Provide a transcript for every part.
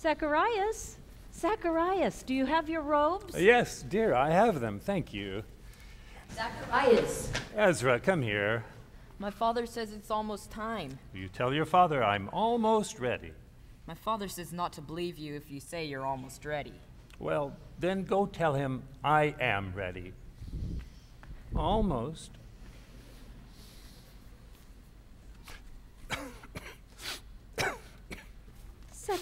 Zacharias? Zacharias, do you have your robes? Yes, dear, I have them. Thank you. Zacharias. Ezra, come here. My father says it's almost time. You tell your father I'm almost ready. My father says not to believe you if you say you're almost ready. Well, then go tell him I am ready. Almost.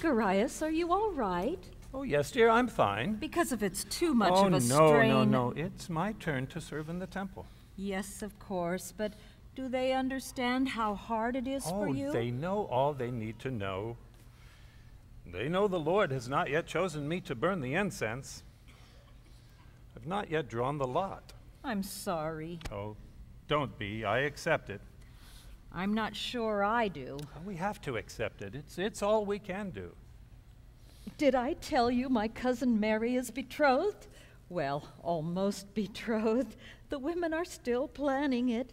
Zacharias, are you all right? Oh, yes, dear, I'm fine. Because if it's too much oh, of a no, strain. no, no. no. It's my turn to serve in the temple. Yes, of course, but do they understand how hard it is for oh, you? they know all they need to know. They know the Lord has not yet chosen me to burn the incense. I've not yet drawn the lot. I'm sorry. Oh, don't be. I accept it. I'm not sure I do. Oh, we have to accept it. It's, it's all we can do. Did I tell you my cousin Mary is betrothed? Well, almost betrothed. The women are still planning it.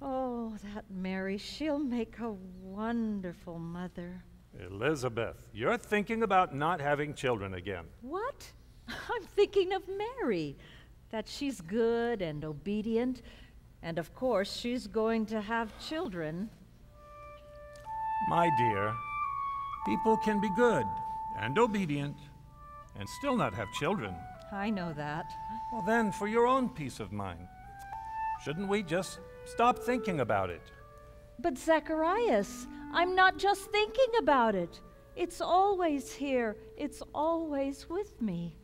Oh, that Mary, she'll make a wonderful mother. Elizabeth, you're thinking about not having children again. What? I'm thinking of Mary, that she's good and obedient, and of course she's going to have children. My dear, people can be good and obedient and still not have children. I know that. Well, then, for your own peace of mind, shouldn't we just stop thinking about it? But Zacharias, I'm not just thinking about it. It's always here. It's always with me.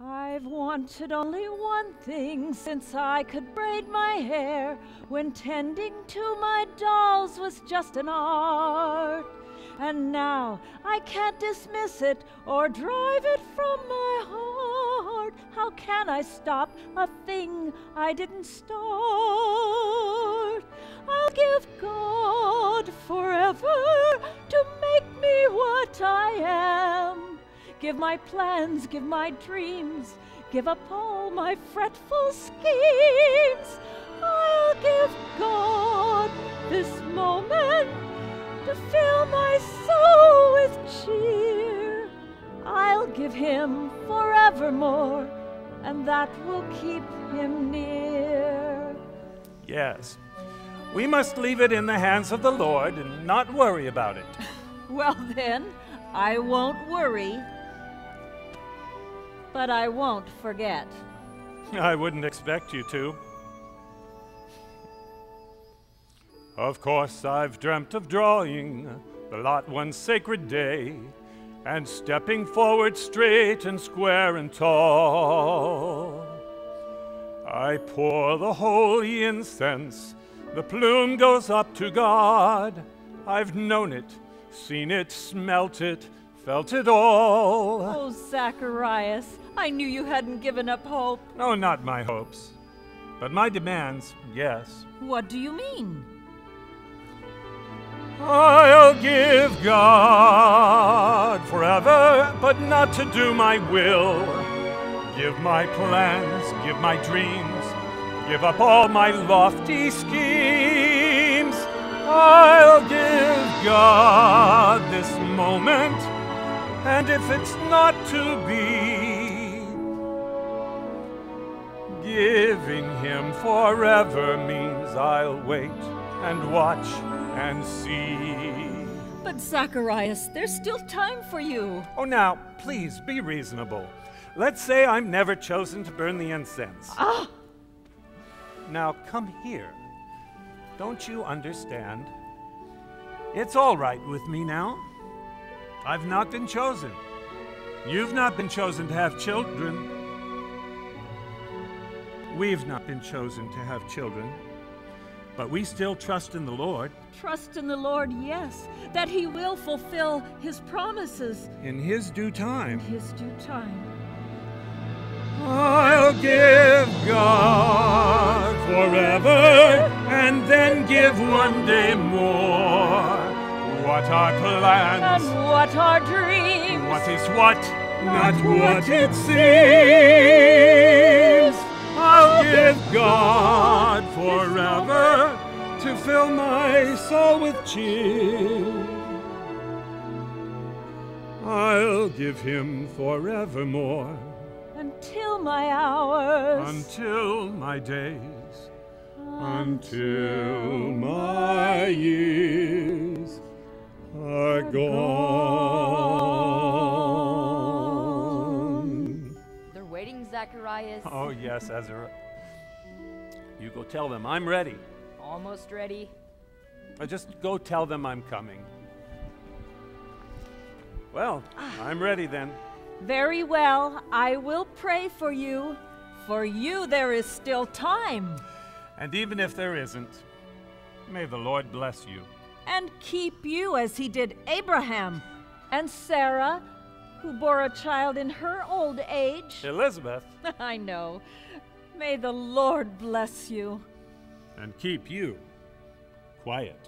I've wanted only one thing since I could braid my hair when tending to my dolls was just an art. And now I can't dismiss it or drive it from my heart. How can I stop a thing I didn't start? I'll give God forever to make me what I am. Give my plans, give my dreams, give up all my fretful schemes. I'll give God this moment to fill my soul with cheer. I'll give him forevermore, and that will keep him near. Yes. We must leave it in the hands of the Lord and not worry about it. Well, then, I won't worry. But I won't forget. I wouldn't expect you to. Of course, I've dreamt of drawing the lot one sacred day and stepping forward straight and square and tall. I pour the holy incense, the plume goes up to God. I've known it, seen it, smelt it, felt it all. Oh, Zacharias, I knew you hadn't given up hope. No, not my hopes, but my demands, yes. What do you mean? I'll give God forever, but not to do my will. Give my plans, give my dreams, give up all my lofty schemes. I'll give God this moment, and if it's not to be, giving Him forever means I'll wait and watch and see. But, Zacharias, there's still time for you. Oh, now, please be reasonable. Let's say I'm never chosen to burn the incense. Ah! Now, come here. Don't you understand? It's all right with me now. I've not been chosen. You've not been chosen to have children. We've not been chosen to have children. But we still trust in the Lord. Trust in the Lord, yes, that He will fulfill His promises In His due time. in His due time. I'll give God forever and then give one day more. What are plans? And what are dreams? What is what? Not what it seems. I'll give God forever to fill my soul with cheer. I'll give him forevermore until my hours, until my days, until my years are gone. They're waiting, Zacharias. Oh, yes, Ezra. You go tell them I'm ready. Almost ready. Uh, Just go tell them I'm coming. Well, I'm ready then. Very well, I will pray for you. For you there is still time. And even if there isn't, may the Lord bless you. And keep you as he did Abraham and Sarah, who bore a child in her old age. Elizabeth, I know. May the Lord bless you. And keep you quiet.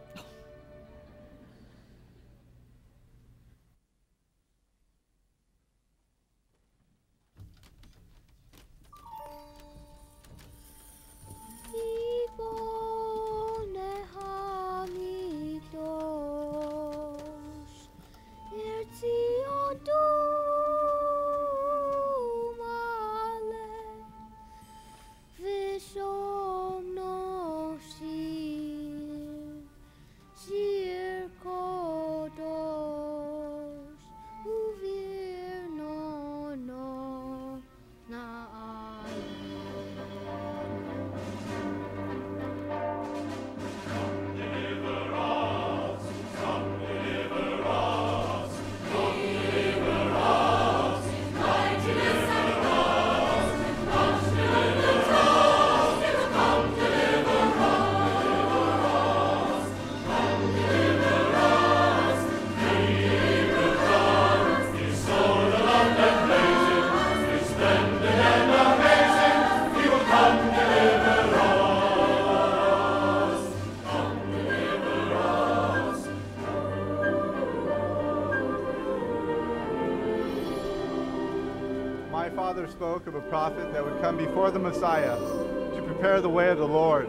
Prophet that would come before the Messiah to prepare the way of the Lord,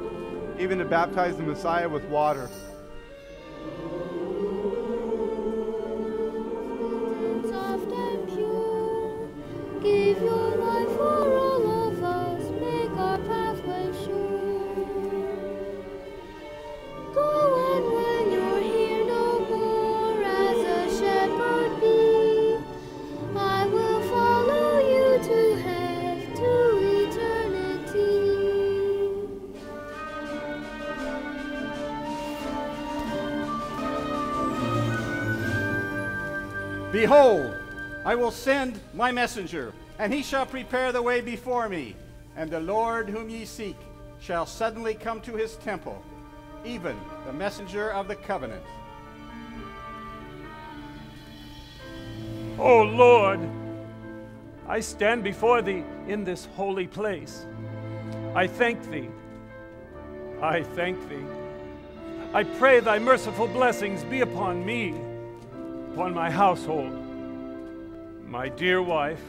even to baptize the Messiah with water. I will send my messenger, and he shall prepare the way before me. And the Lord whom ye seek shall suddenly come to his temple, even the messenger of the covenant. O Lord, I stand before thee in this holy place. I thank thee. I thank thee. I pray thy merciful blessings be upon me, upon my household, my dear wife,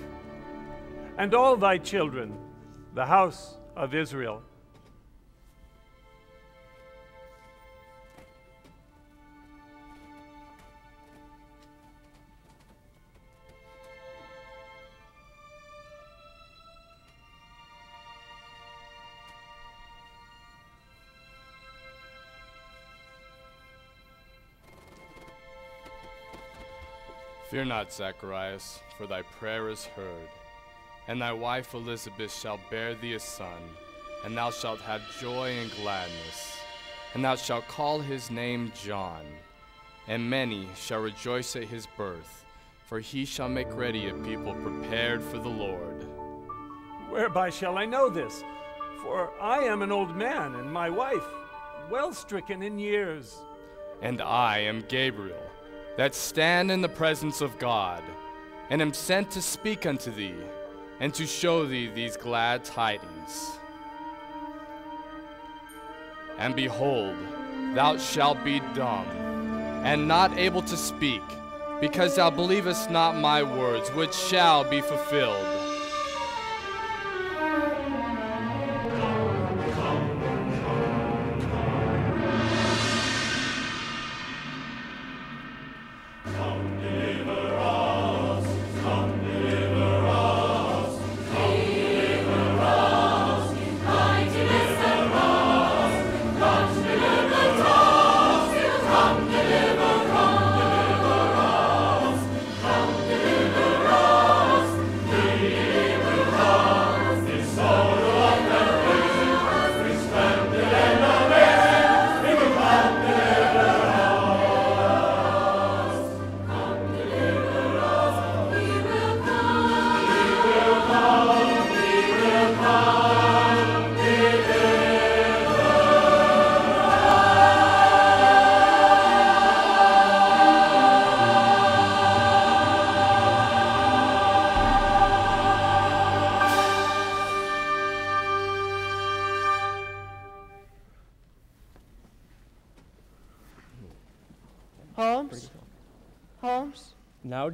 and all thy children, the house of Israel. Fear not, Zacharias, for thy prayer is heard. And thy wife Elizabeth shall bear thee a son, and thou shalt have joy and gladness. And thou shalt call his name John. And many shall rejoice at his birth, for he shall make ready a people prepared for the Lord. Whereby shall I know this? For I am an old man, and my wife well stricken in years. And I am Gabriel, that stand in the presence of God, and am sent to speak unto thee, and to show thee these glad tidings. And behold, thou shalt be dumb, and not able to speak, because thou believest not my words, which shall be fulfilled.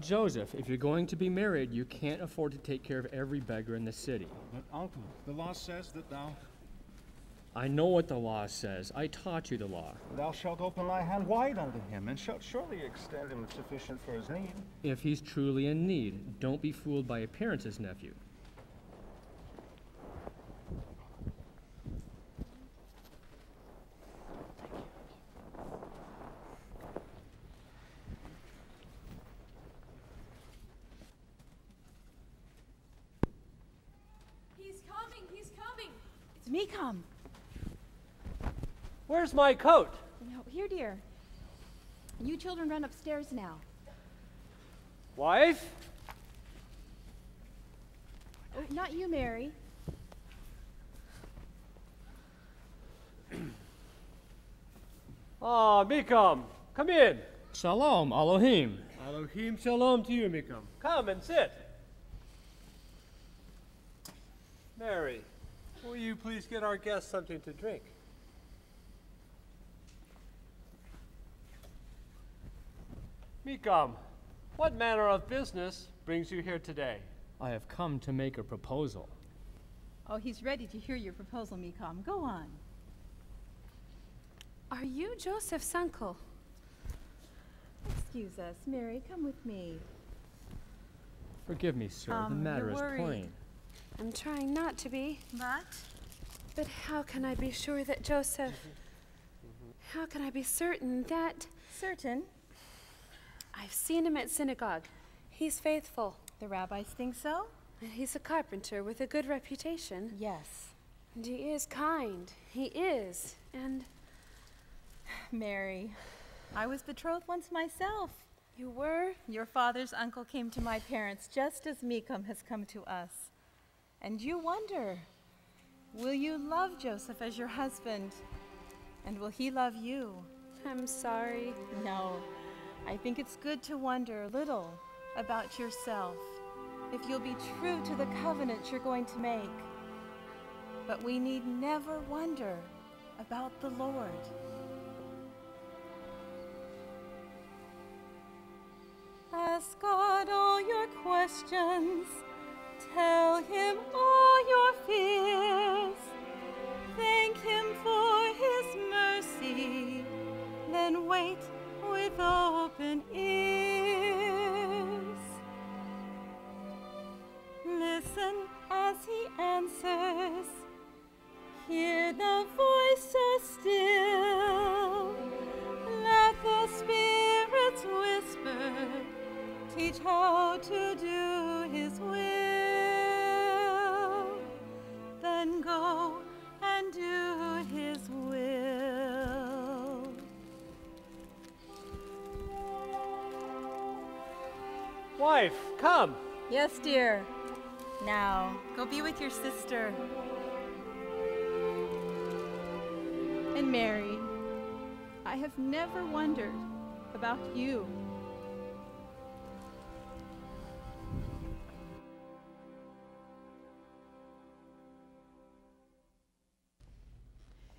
Joseph, if you're going to be married, you can't afford to take care of every beggar in the city. But, uncle, the law says that thou I know what the law says. I taught you the law. thou shalt open thy hand wide unto him, and shalt surely extend him sufficient for his need. If he's truly in need, don't be fooled by appearances, nephew. He's coming, he's coming. It's me come. Where's my coat? No, here, dear. You children run upstairs now. Wife? Oh, not you, Mary. Ah, Mikam, come in. Shalom, aleichem. Aleichem shalom to you, Mikam. Come and sit. Mary, will you please get our guest something to drink? Mikam, what manner of business brings you here today? I have come to make a proposal. Oh, he's ready to hear your proposal, Mikam. Go on. Are you Joseph's uncle? Excuse us. Mary, come with me. Forgive me, sir. Um, the matter you're is worried. plain. I'm trying not to be. But? But how can I be sure that Joseph. How can I be certain that. Certain. I've seen him at synagogue. He's faithful. The rabbis think so? And he's a carpenter with a good reputation. Yes. And he is kind. He is. And Mary, I was betrothed once myself. you were? Your father's uncle came to my parents just as Meekum has come to us. And you wonder will you love Joseph as your husband? And will he love you? I'm sorry. No. I think it's good to wonder a little about yourself, if you'll be true to the covenant you're going to make. But we need never wonder about the Lord. Ask God all your questions. Tell him all your fears. Thank him for his mercy. Then wait with open ears. Listen as he answers. Hear the voice so still. Let the spirits whisper. Teach how to do his will. Then go and do his will. Wife, come. Yes, dear. Now, go be with your sister. And Mary, I have never wondered about you.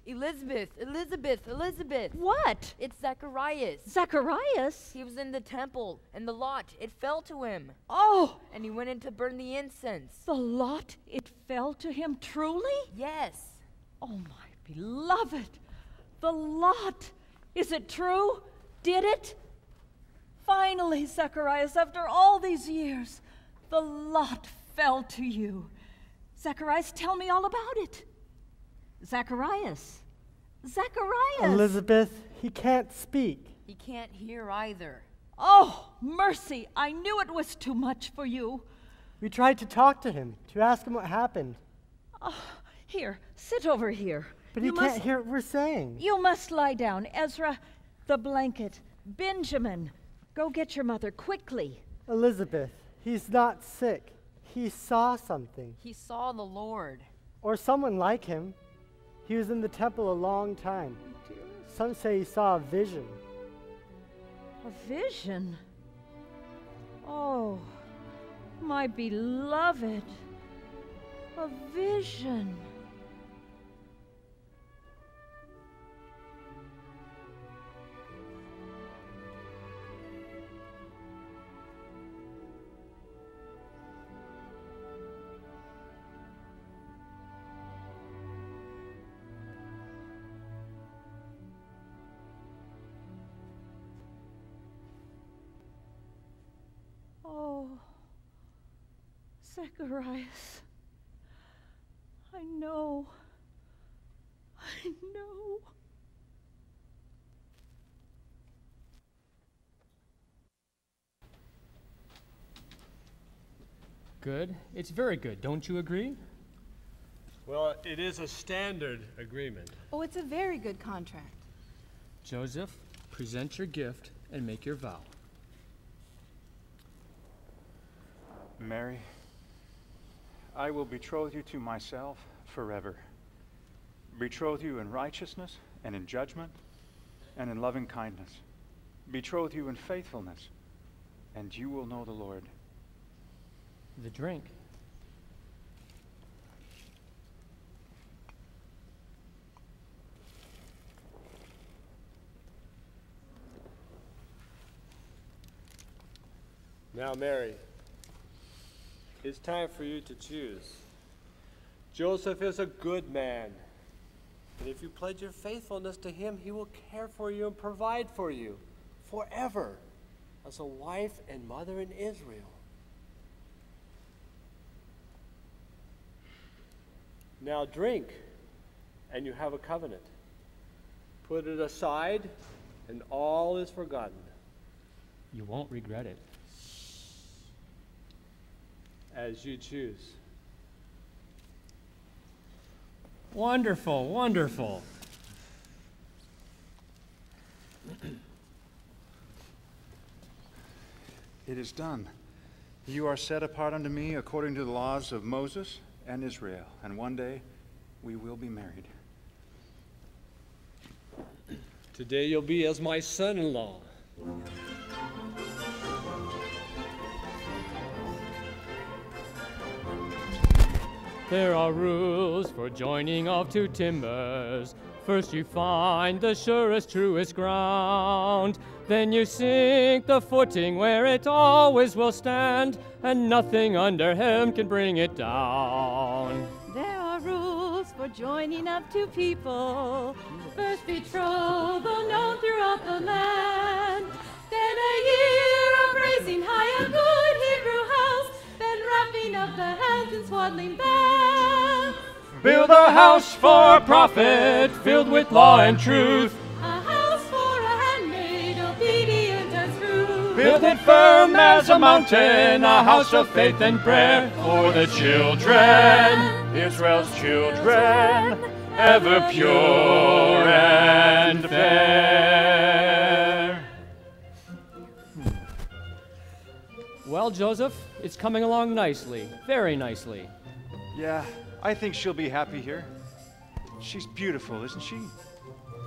Elizabeth, Elizabeth, Elizabeth. What? It's Zacharias. Zacharias? He was in the temple, and the lot, it fell to him. Oh, And he went in to burn the incense. the lot, it fell to him truly? Yes. Oh, my beloved. The lot. Is it true? Did it? Finally, Zacharias, after all these years, the lot fell to you. Zacharias, tell me all about it. Zacharias. Zacharias. Elizabeth, he can't speak. He can't hear either. Oh, mercy. I knew it was too much for you. We tried to talk to him, to ask him what happened, Oh, here, sit over here. but You he can't hear what we're saying. You must lie down. Ezra, the blanket. Benjamin, go get your mother quickly. Elizabeth, he's not sick. He saw something, He saw the Lord. or someone like him. He was in the temple a long time. Some say he saw a vision. A vision? Oh, my beloved. A vision. Oh, Zacharias. I know. I know. Good. It's very good. Don't you agree? Well, it is a standard agreement. Oh, it's a very good contract. Joseph, present your gift and make your vow. Mary, I will betroth you to myself forever. Betroth you in righteousness and in judgment and in loving kindness. Betroth you in faithfulness, and you will know the Lord. The drink. Now, Mary, it's time for you to choose. Joseph is a good man. And if you pledge your faithfulness to him, he will care for you and provide for you forever as a wife and mother in Israel. Now drink, and you have a covenant. Put it aside, and all is forgotten. You won't regret it. As you choose. Wonderful, wonderful. It is done. You are set apart unto me according to the laws of Moses and Israel, and one day we will be married. Today you'll be as my son in law. There are rules for joining of two timbers. First you find the surest, truest ground. Then you sink the footing where it always will stand, and nothing under him can bring it down. There are rules for joining up two people. First betrothal known throughout the land. Then a year of raising high a good up the hands in swaddling bands. Build a house for profit, filled with law and truth. A house for a handmaid, obedient as Ruth. Build it firm as a mountain, a house of faith and prayer for the children, Israel's children, ever pure and fair. Well, Joseph, it's coming along nicely, very nicely. Yeah, I think she'll be happy here. She's beautiful, isn't she?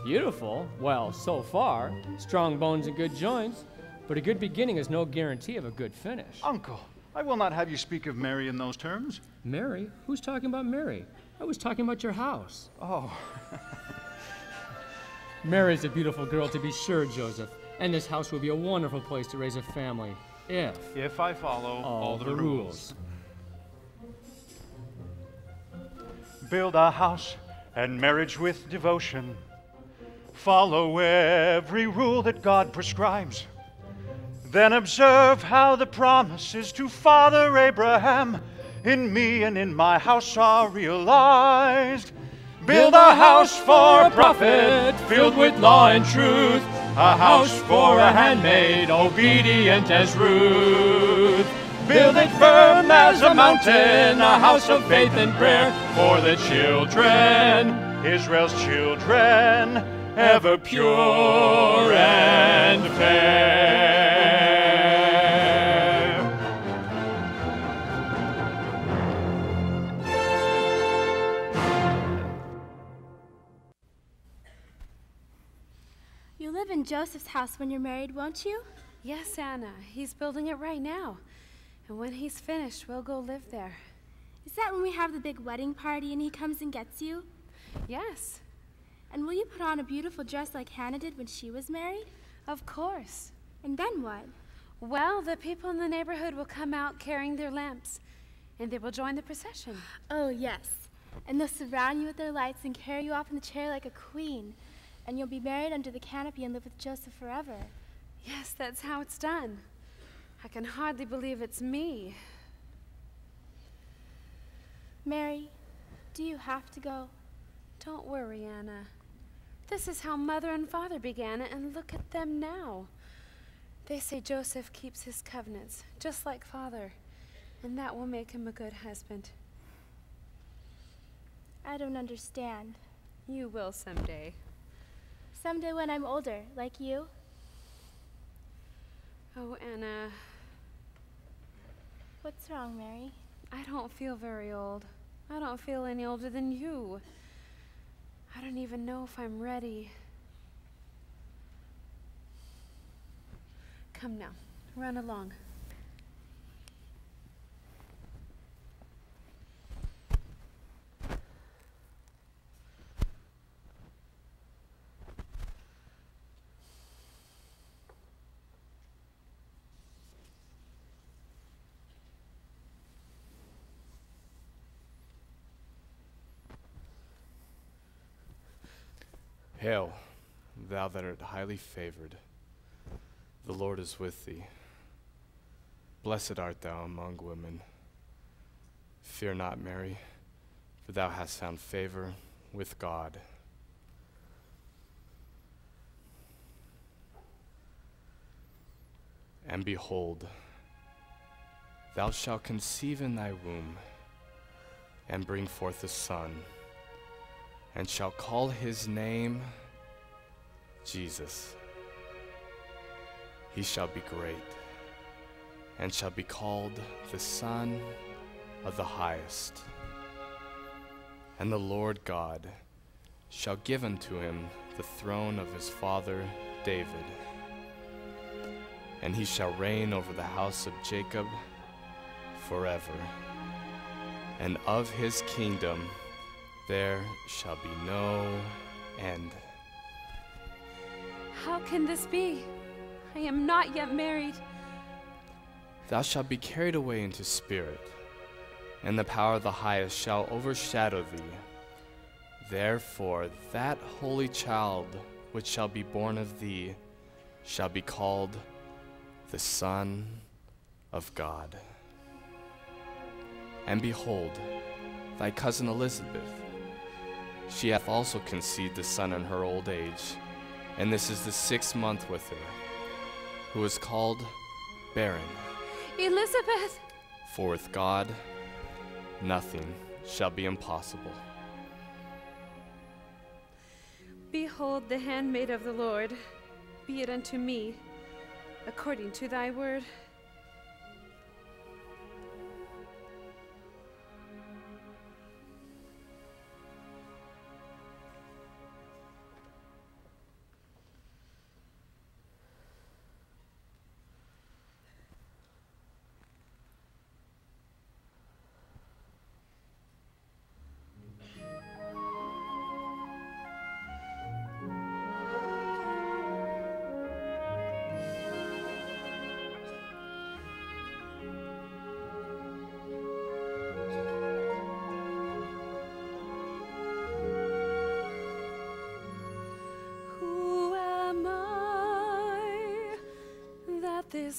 Beautiful? Well, so far. Strong bones and good joints. But a good beginning is no guarantee of a good finish. Uncle, I will not have you speak of Mary in those terms. Mary? Who's talking about Mary? I was talking about your house. Oh. Mary's a beautiful girl, to be sure, Joseph. And this house will be a wonderful place to raise a family. If. If I follow all, all the, the rules. Build a house and marriage with devotion. Follow every rule that God prescribes. Then observe how the promises to Father Abraham in me and in my house are realized. Build a house for profit, filled with law and truth, a house for a handmaid, obedient as Ruth. Build it firm as a mountain, a house of faith and prayer for the children, Israel's children, ever pure and fair. Joseph's house when you're married, won't you? Yes, Anna. He's building it right now. And when he's finished, we'll go live there. Is that when we have the big wedding party and he comes and gets you? Yes. And will you put on a beautiful dress like Hannah did when she was married? Of course. And then what? Well, the people in the neighborhood will come out carrying their lamps, and they will join the procession. Oh, yes. And they'll surround you with their lights and carry you off in the chair like a queen. And you'll be married under the canopy and live with Joseph forever. Yes, that's how it's done. I can hardly believe it's me. Mary, do you have to go? Don't worry, Anna. This is how mother and father began it, and look at them now. They say Joseph keeps his covenants, just like father, and that will make him a good husband. I don't understand. You will someday. Someday when I'm older, like you? Oh, Anna, What's wrong, Mary? I don't feel very old. I don't feel any older than you. I don't even know if I'm ready. Come now, run along. Hail, thou that art highly favored. The Lord is with thee. Blessed art thou among women. Fear not, Mary, for thou hast found favor with God. And behold, thou shalt conceive in thy womb, and bring forth a son and shall call his name Jesus. He shall be great, and shall be called the Son of the Highest. And the Lord God shall give unto him the throne of his father David. And he shall reign over the house of Jacob forever, and of his kingdom there shall be no end. How can this be? I am not yet married. Thou shalt be carried away into spirit, and the power of the highest shall overshadow thee. Therefore, that holy child which shall be born of thee shall be called the Son of God. And behold, thy cousin Elizabeth, she hath also conceived a son in her old age, and this is the sixth month with her, who is called barren. Elizabeth! For with God nothing shall be impossible. Behold the handmaid of the Lord. Be it unto me according to thy word.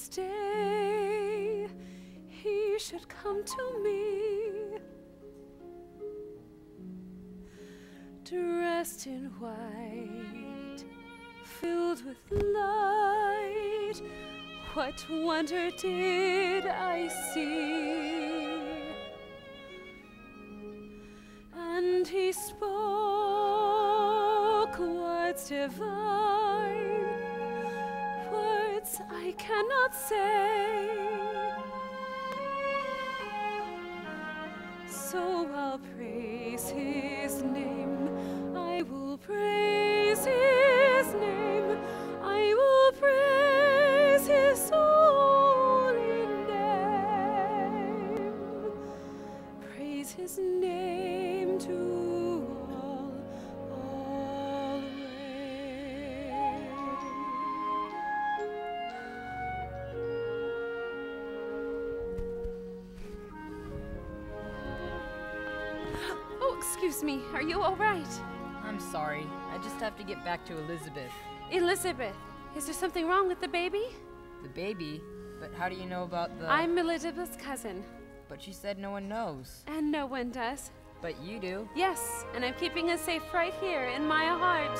This day he should come to me? Dressed in white, filled with light, what wonder did I see? And he spoke words divine, say. Excuse me. Are you all right? I'm sorry. I just have to get back to Elizabeth. Elizabeth, is there something wrong with the baby? The baby? But how do you know about the. I'm Elizabeth's cousin. But she said no one knows. And no one does. But you do. Yes, and I'm keeping us safe right here in my heart.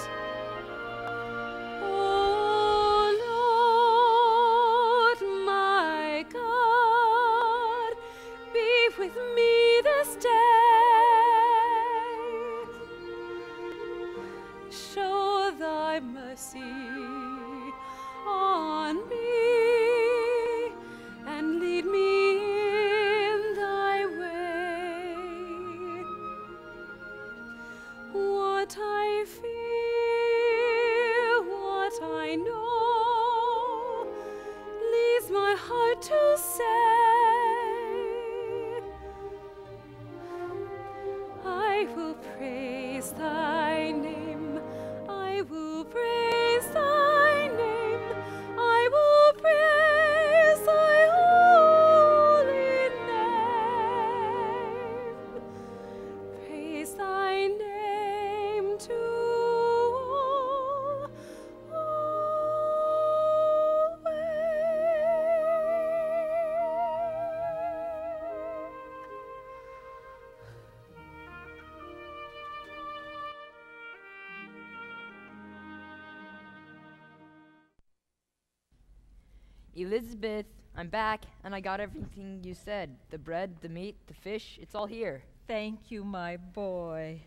Elizabeth, I'm back, and I got everything you said the bread, the meat, the fish, it's all here. Thank you, my boy.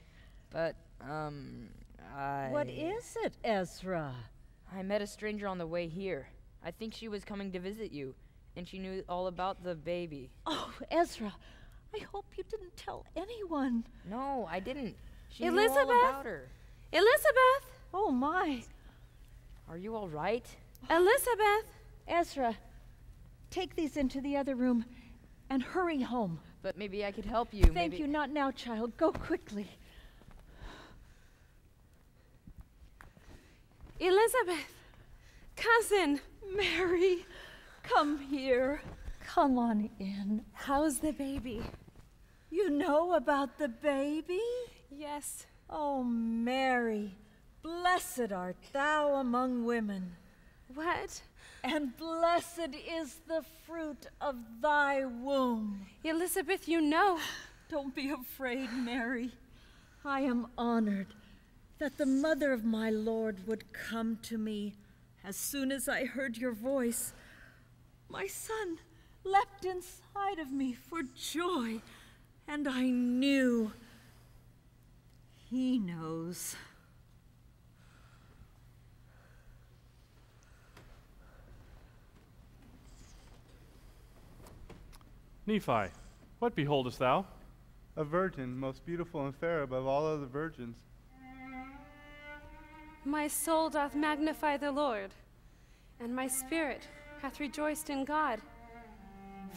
But, um, I. What is it, Ezra? I met a stranger on the way here. I think she was coming to visit you, and she knew all about the baby. Oh, Ezra, I hope you didn't tell anyone. No, I didn't. She knew Elizabeth? all about her. Elizabeth! Oh, my. Are you all right? Elizabeth! Ezra, take these into the other room and hurry home. But maybe I could help you. Thank maybe- you, not now, child. Go quickly. Elizabeth! Cousin! Mary, come here. Come on in. How's the baby? You know about the baby? Yes. Oh, Mary, blessed art thou among women. What? And blessed is the fruit of thy womb. Elizabeth, you know. Don't be afraid, Mary. I am honored that the mother of my Lord would come to me as soon as I heard your voice. My son leapt inside of me for joy, and I knew. He knows. Nephi, what beholdest thou? A virgin, most beautiful and fair above all other virgins. My soul doth magnify the Lord, and my spirit hath rejoiced in God.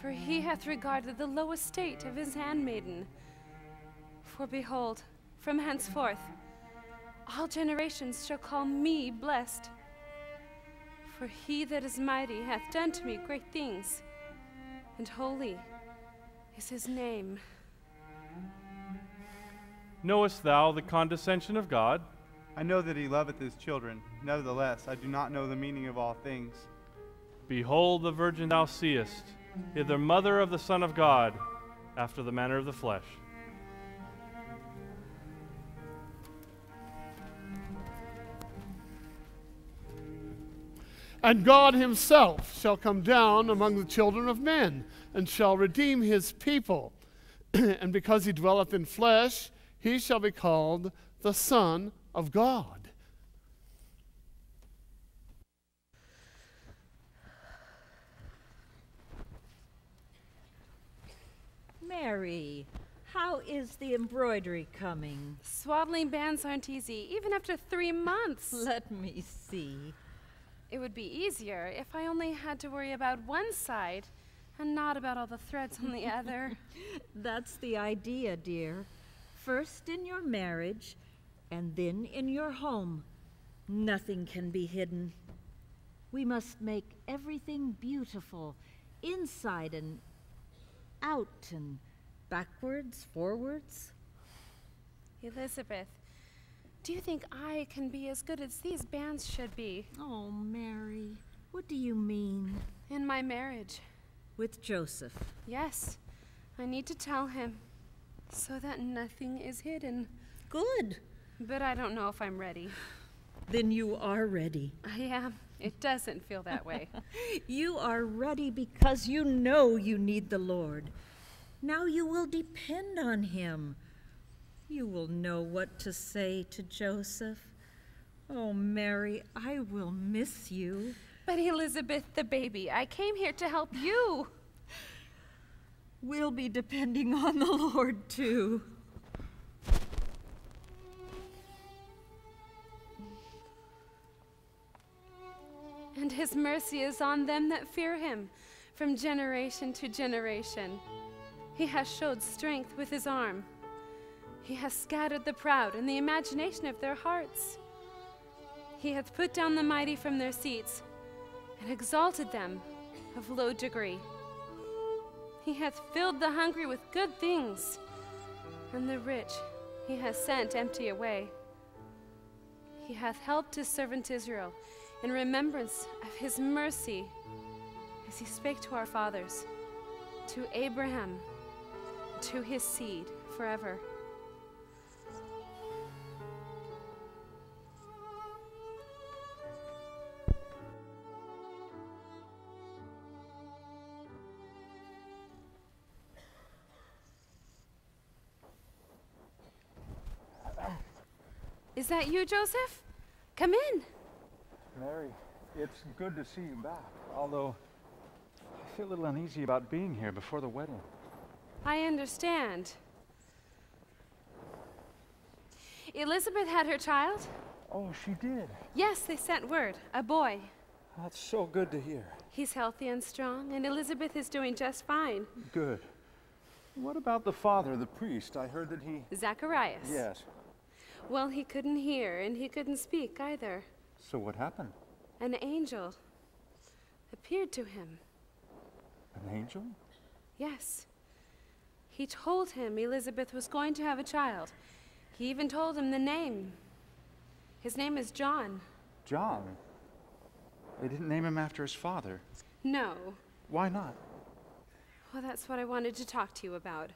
For he hath regarded the low estate of his handmaiden. For behold, from henceforth all generations shall call me blessed. For he that is mighty hath done to me great things, and holy is his name. Knowest thou the condescension of God? I know that he loveth his children. Nevertheless, I do not know the meaning of all things. Behold the virgin thou seest, the mother of the Son of God, after the manner of the flesh. And God himself shall come down among the children of men, and shall redeem his people. and because he dwelleth in flesh, he shall be called the Son of God. Mary, how is the embroidery coming? Swaddling bands aren't easy, even after three months. Let me see. It would be easier if I only had to worry about one side and not about all the threads on the other. That's the idea, dear. First in your marriage, and then in your home. Nothing can be hidden. We must make everything beautiful, inside and out and backwards, forwards. Elizabeth, do you think I can be as good as these bands should be? Oh, Mary, What do you mean? In my marriage. With Joseph? Yes. I need to tell him so that nothing is hidden. Good. But I don't know if I'm ready. Then you are ready. I am. It doesn't feel that way. you are ready because you know you need the Lord. Now you will depend on Him. You will know what to say to Joseph. Oh, Mary, I will miss you. But Elizabeth, the baby, I came here to help you. We'll be depending on the Lord, too. And his mercy is on them that fear him from generation to generation. He has showed strength with his arm. He has scattered the proud in the imagination of their hearts. He hath put down the mighty from their seats and exalted them of low degree. He hath filled the hungry with good things, and the rich he hath sent empty away. He hath helped his servant Israel in remembrance of his mercy as he spake to our fathers, to Abraham, to his seed forever. Is that you, Joseph? Come in. Mary, it's good to see you back, although I feel a little uneasy about being here before the wedding. I understand. Elizabeth had her child? Oh, she did? Yes, they sent word. A boy. That's so good to hear. He's healthy and strong, and Elizabeth is doing just fine. Good. What about the father, the priest? I heard that he. Zacharias. Yes. Well, he couldn't hear, and he couldn't speak either. So what happened? An angel appeared to him. An angel? Yes. He told him Elizabeth was going to have a child. He even told him the name. His name is John. John? They didn't name him after his father. No. Why not? Well, that's what I wanted to talk to you about.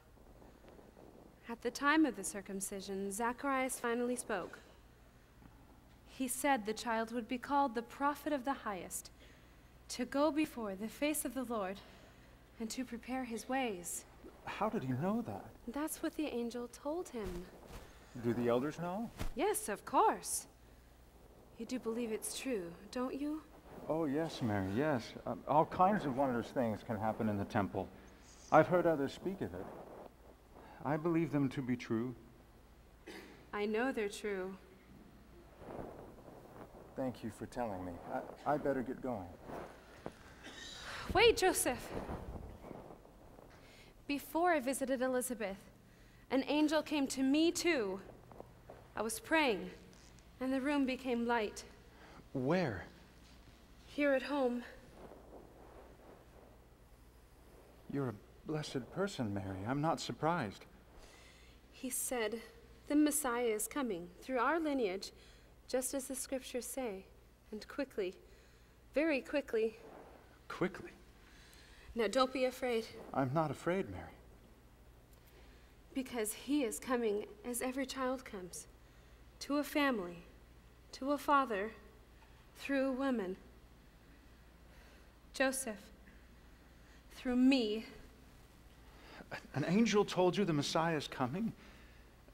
At the time of the circumcision, Zacharias finally spoke. He said the child would be called the prophet of the highest, to go before the face of the Lord and to prepare his ways. How did he know that? That's what the angel told him. Do the elders know? Yes, of course. You do believe it's true, don't you? Oh, yes, Mary, yes. Uh, all kinds of wondrous things can happen in the temple. I've heard others speak of it. I believe them to be true. I know they're true. Thank you for telling me. I, I better get going. Wait, Joseph. Before I visited Elizabeth, an angel came to me too. I was praying, and the room became light. Where? Here at home. You're a blessed person, Mary. I'm not surprised. He said, The Messiah is coming through our lineage, just as the scriptures say, and quickly, very quickly. Quickly? Now don't be afraid, I'm not afraid, Mary. because he is coming as every child comes to a family, to a father, through a woman. Joseph, through me, An angel told you the Messiah is coming?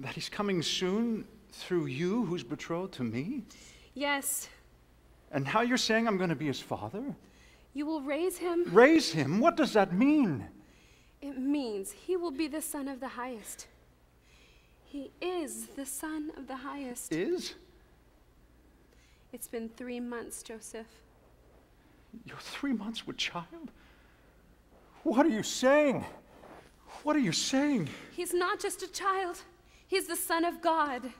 That he's coming soon through you, who's betrothed to me? yes, And now you're saying I'm going to be his father? you will raise him. Raise him? What does that mean? It means he will be the son of the highest. He is the son of the highest. Is? It's been three months, Joseph. You're three months with child? What are you saying? What are you saying? He's not just a child, He's the Son of God.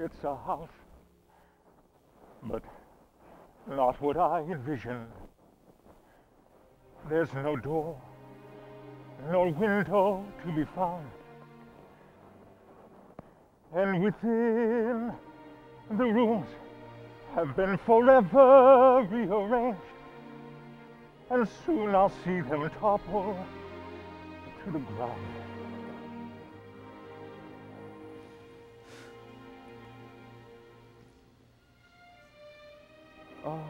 It's a house, but not what I envisioned. There's no door, no window to be found. And within the rooms have been forever rearranged. And soon I'll see them topple to the ground. Oh,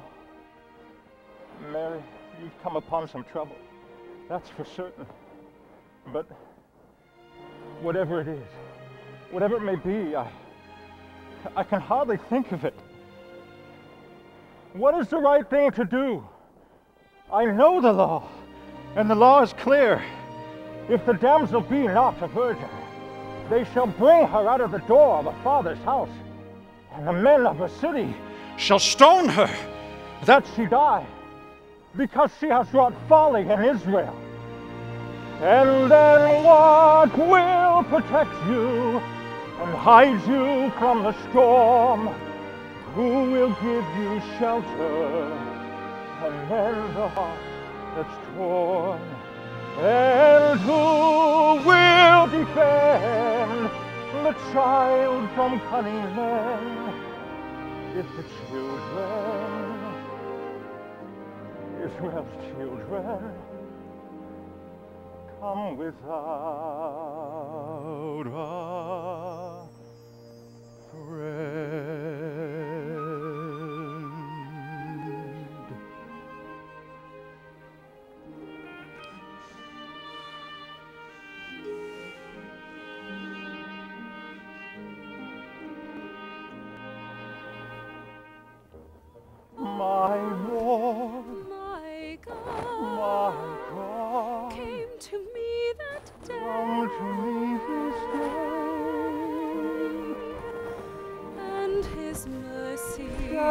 Mary, you've come upon some trouble. That's for certain. But whatever it is, whatever it may be, I, I can hardly think of it. What is the right thing to do? I know the law, and the law is clear. If the damsel be not a virgin, they shall bring her out of the door of a father's house, and the men of the city shall stone her that she die, because she has wrought folly in Israel. And then what will protect you and hide you from the storm? Who will give you shelter and mend the heart that's torn? And who will defend the child from cunning men? If the children, Israel's children, come without a friend. My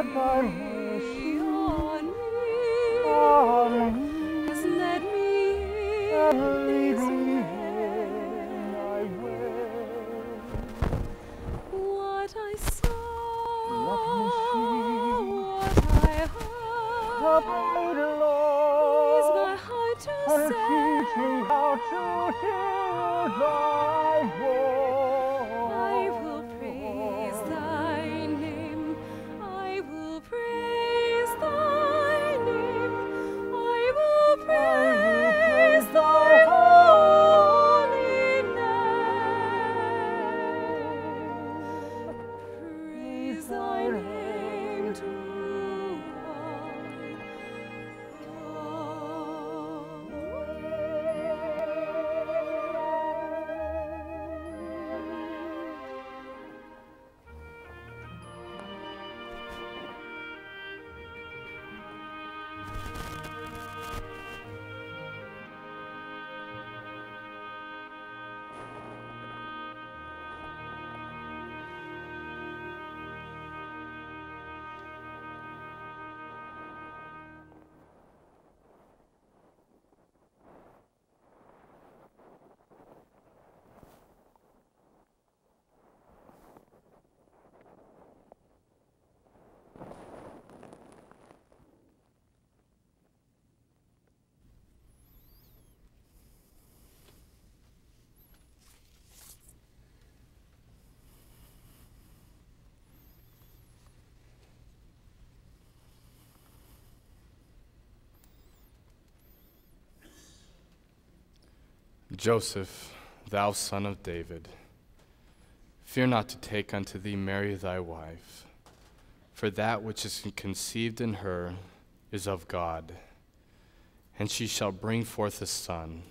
mercy Shed Joseph, thou son of David, fear not to take unto thee Mary thy wife, for that which is conceived in her is of God. And she shall bring forth a son,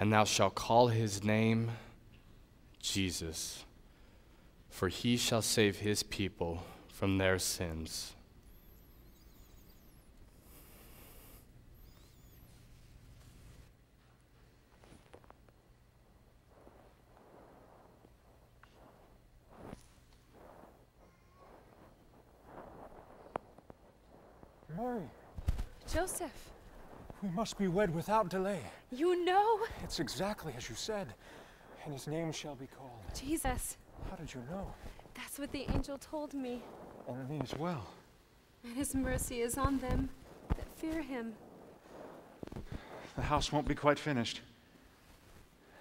and thou shalt call his name Jesus, for he shall save his people from their sins. Mary, Joseph, we must be wed without delay. you know? It's exactly as you said. and his name shall be called. Jesus. How did you know? That's what the angel told me. And me as well. And his mercy is on them that fear him. The house won't be quite finished.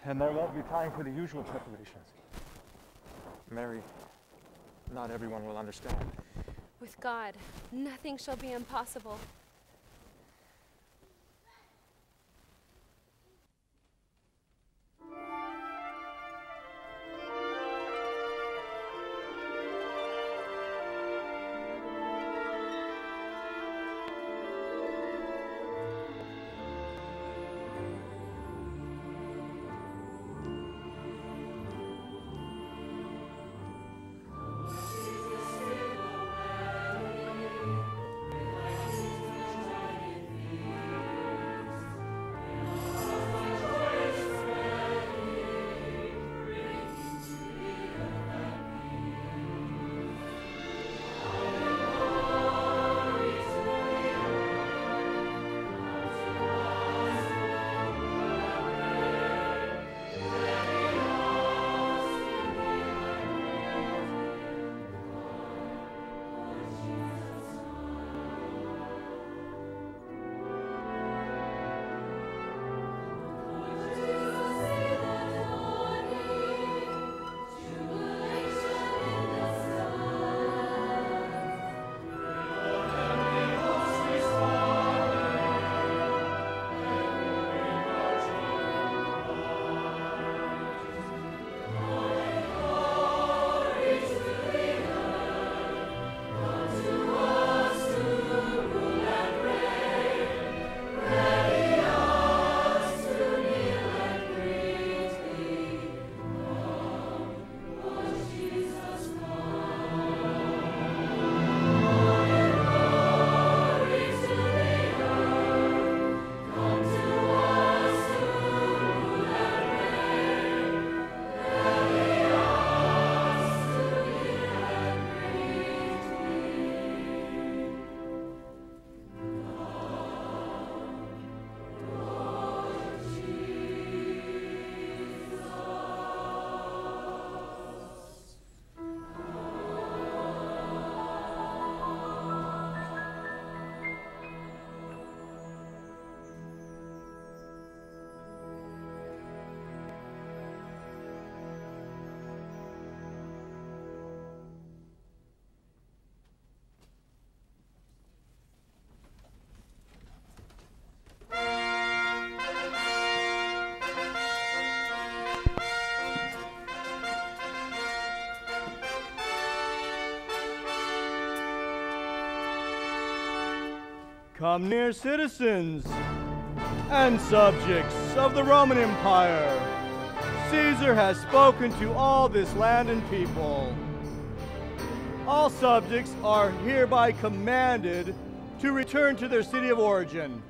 And there won't be time for the usual preparations. Mary, not everyone will understand. With God, nothing shall be impossible. Come near, citizens and subjects of the Roman Empire. Caesar has spoken to all this land and people. All subjects are hereby commanded to return to their city of origin.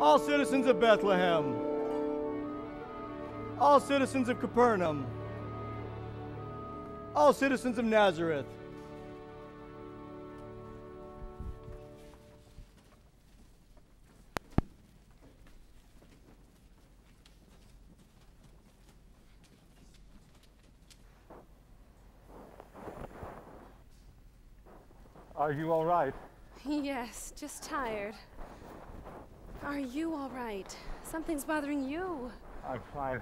All citizens of Bethlehem, all citizens of Capernaum, all citizens of Nazareth, Are you all right? Yes, just tired. Are you all right? Something's bothering you. I'm fine.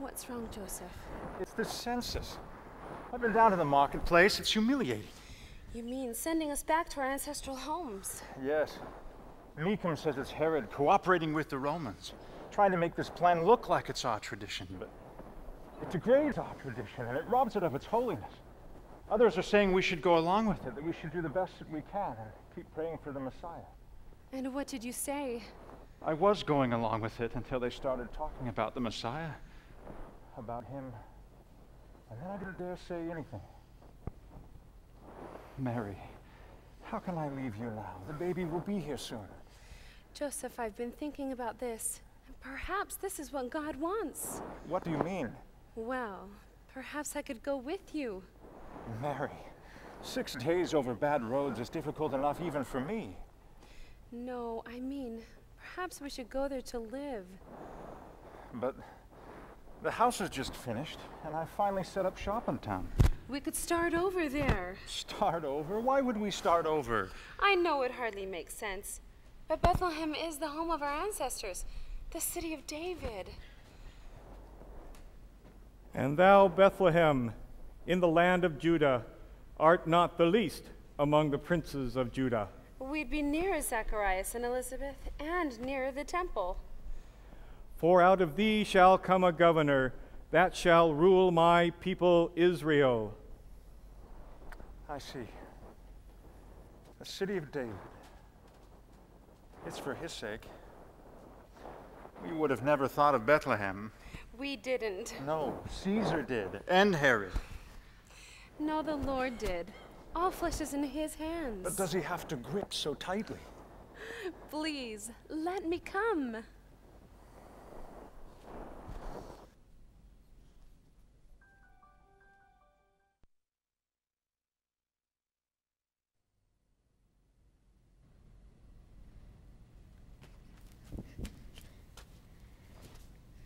What's wrong, Joseph? It's the census. I've been down to the marketplace. It's humiliating. You mean sending us back to our ancestral homes? Yes. Meekum says it's Herod cooperating with the Romans, trying to make this plan look like it's our tradition, but it degrades our tradition and it robs it of its holiness. Others are saying we should go along with it, that we should do the best that we can and keep praying for the Messiah. And what did you say? I was going along with it until they started talking about the Messiah, about him, and then I didn't dare say anything. Mary, how can I leave you now? The baby will be here soon. Joseph, I've been thinking about this. Perhaps this is what God wants. What do you mean? Well, perhaps I could go with you. Mary, six days over bad roads is difficult enough even for me. No, I mean, perhaps we should go there to live. but the house is just finished, and I finally set up shop in town. We could start over there. Start over? Why would we start over? I know it hardly makes sense, but Bethlehem is the home of our ancestors, the city of David. And thou, Bethlehem, in the land of Judah, art not the least among the princes of Judah. We'd be nearer Zacharias and Elizabeth, and nearer the temple. For out of thee shall come a governor that shall rule my people Israel. I see. The city of David. It's for his sake. We would have never thought of Bethlehem. We didn't. No, Caesar did, and Herod. No, the Lord did. All flesh is in his hands. But does he have to grip so tightly? Please, let me come.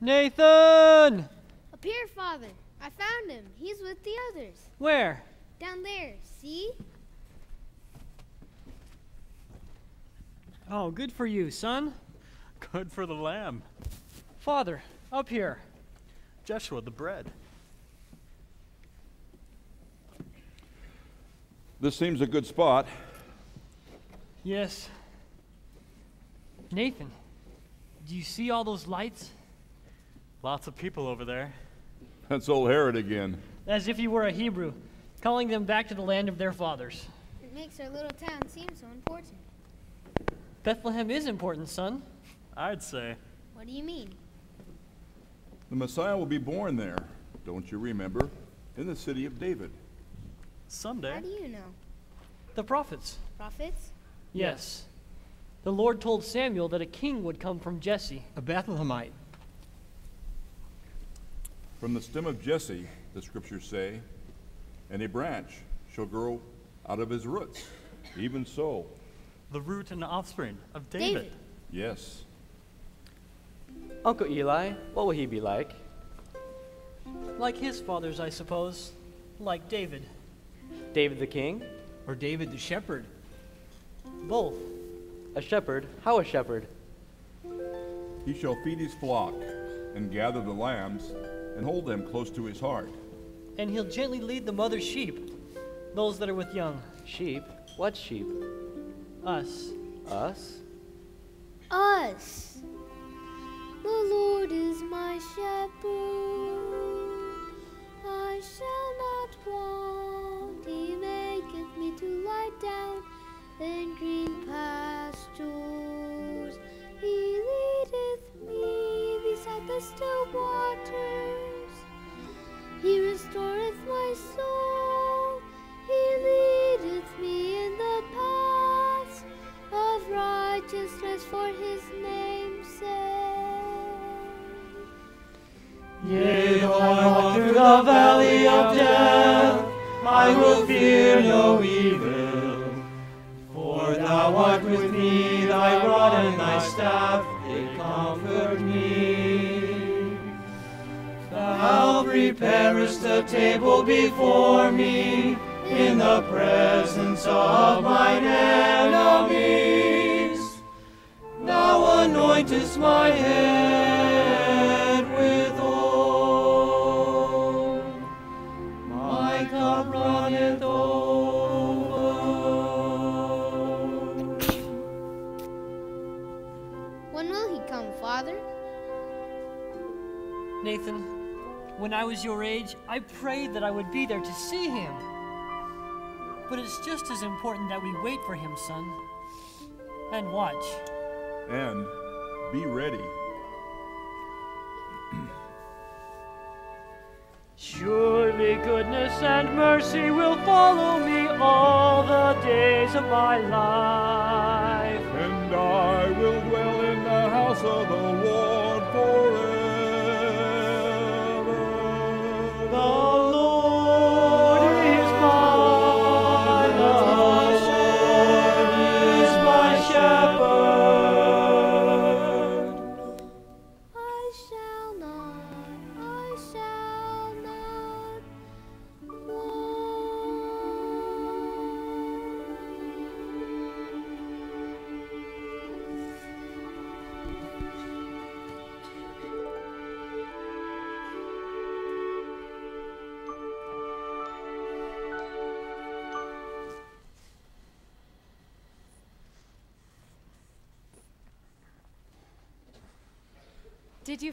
Nathan! Up here, Father. I found him. He's with the others. Where? Down there. See? Oh, good for you, son. Good for the lamb. Father, up here. Jeshua, the bread. This seems a good spot. Yes. Nathan, do you see all those lights? Lots of people over there. That's old Herod again. As if you were a Hebrew, calling them back to the land of their fathers. It makes our little town seem so important. Bethlehem is important, son. I'd say. What do you mean? The Messiah will be born there, don't you remember? In the city of David. Someday. How do you know? The prophets. Prophets? Yes. The Lord told Samuel that a king would come from Jesse, a Bethlehemite. From the stem of Jesse, the scriptures say, and a branch shall grow out of his roots. Even so. The root and offspring of David. David. Yes. Uncle Eli, what will he be like? Like his fathers, I suppose. Like David. David the king? Or David the shepherd. Both. A shepherd? How a shepherd? He shall feed his flock and gather the lambs and hold them close to his heart. And he'll gently lead the mother sheep, those that are with young. Sheep? What sheep? Us. Us? Us. The Lord is my shepherd. I shall not want. He maketh me to lie down in green pastures. He leadeth me beside the still waters. He restoreth my soul. He leadeth me in the paths of righteousness for his name's sake. Yea, though I walk through the valley of death, I will fear no evil. For thou art with me, thy rod and thy staff, they comfort me. Thou preparest a table before me in the presence of mine enemies. Thou anointest my head when I was your age, I prayed that I would be there to see him. But it's just as important that we wait for him, son. And watch. And be ready. Surely goodness and mercy will follow me all the days of my life. And I will dwell in the house of the Lord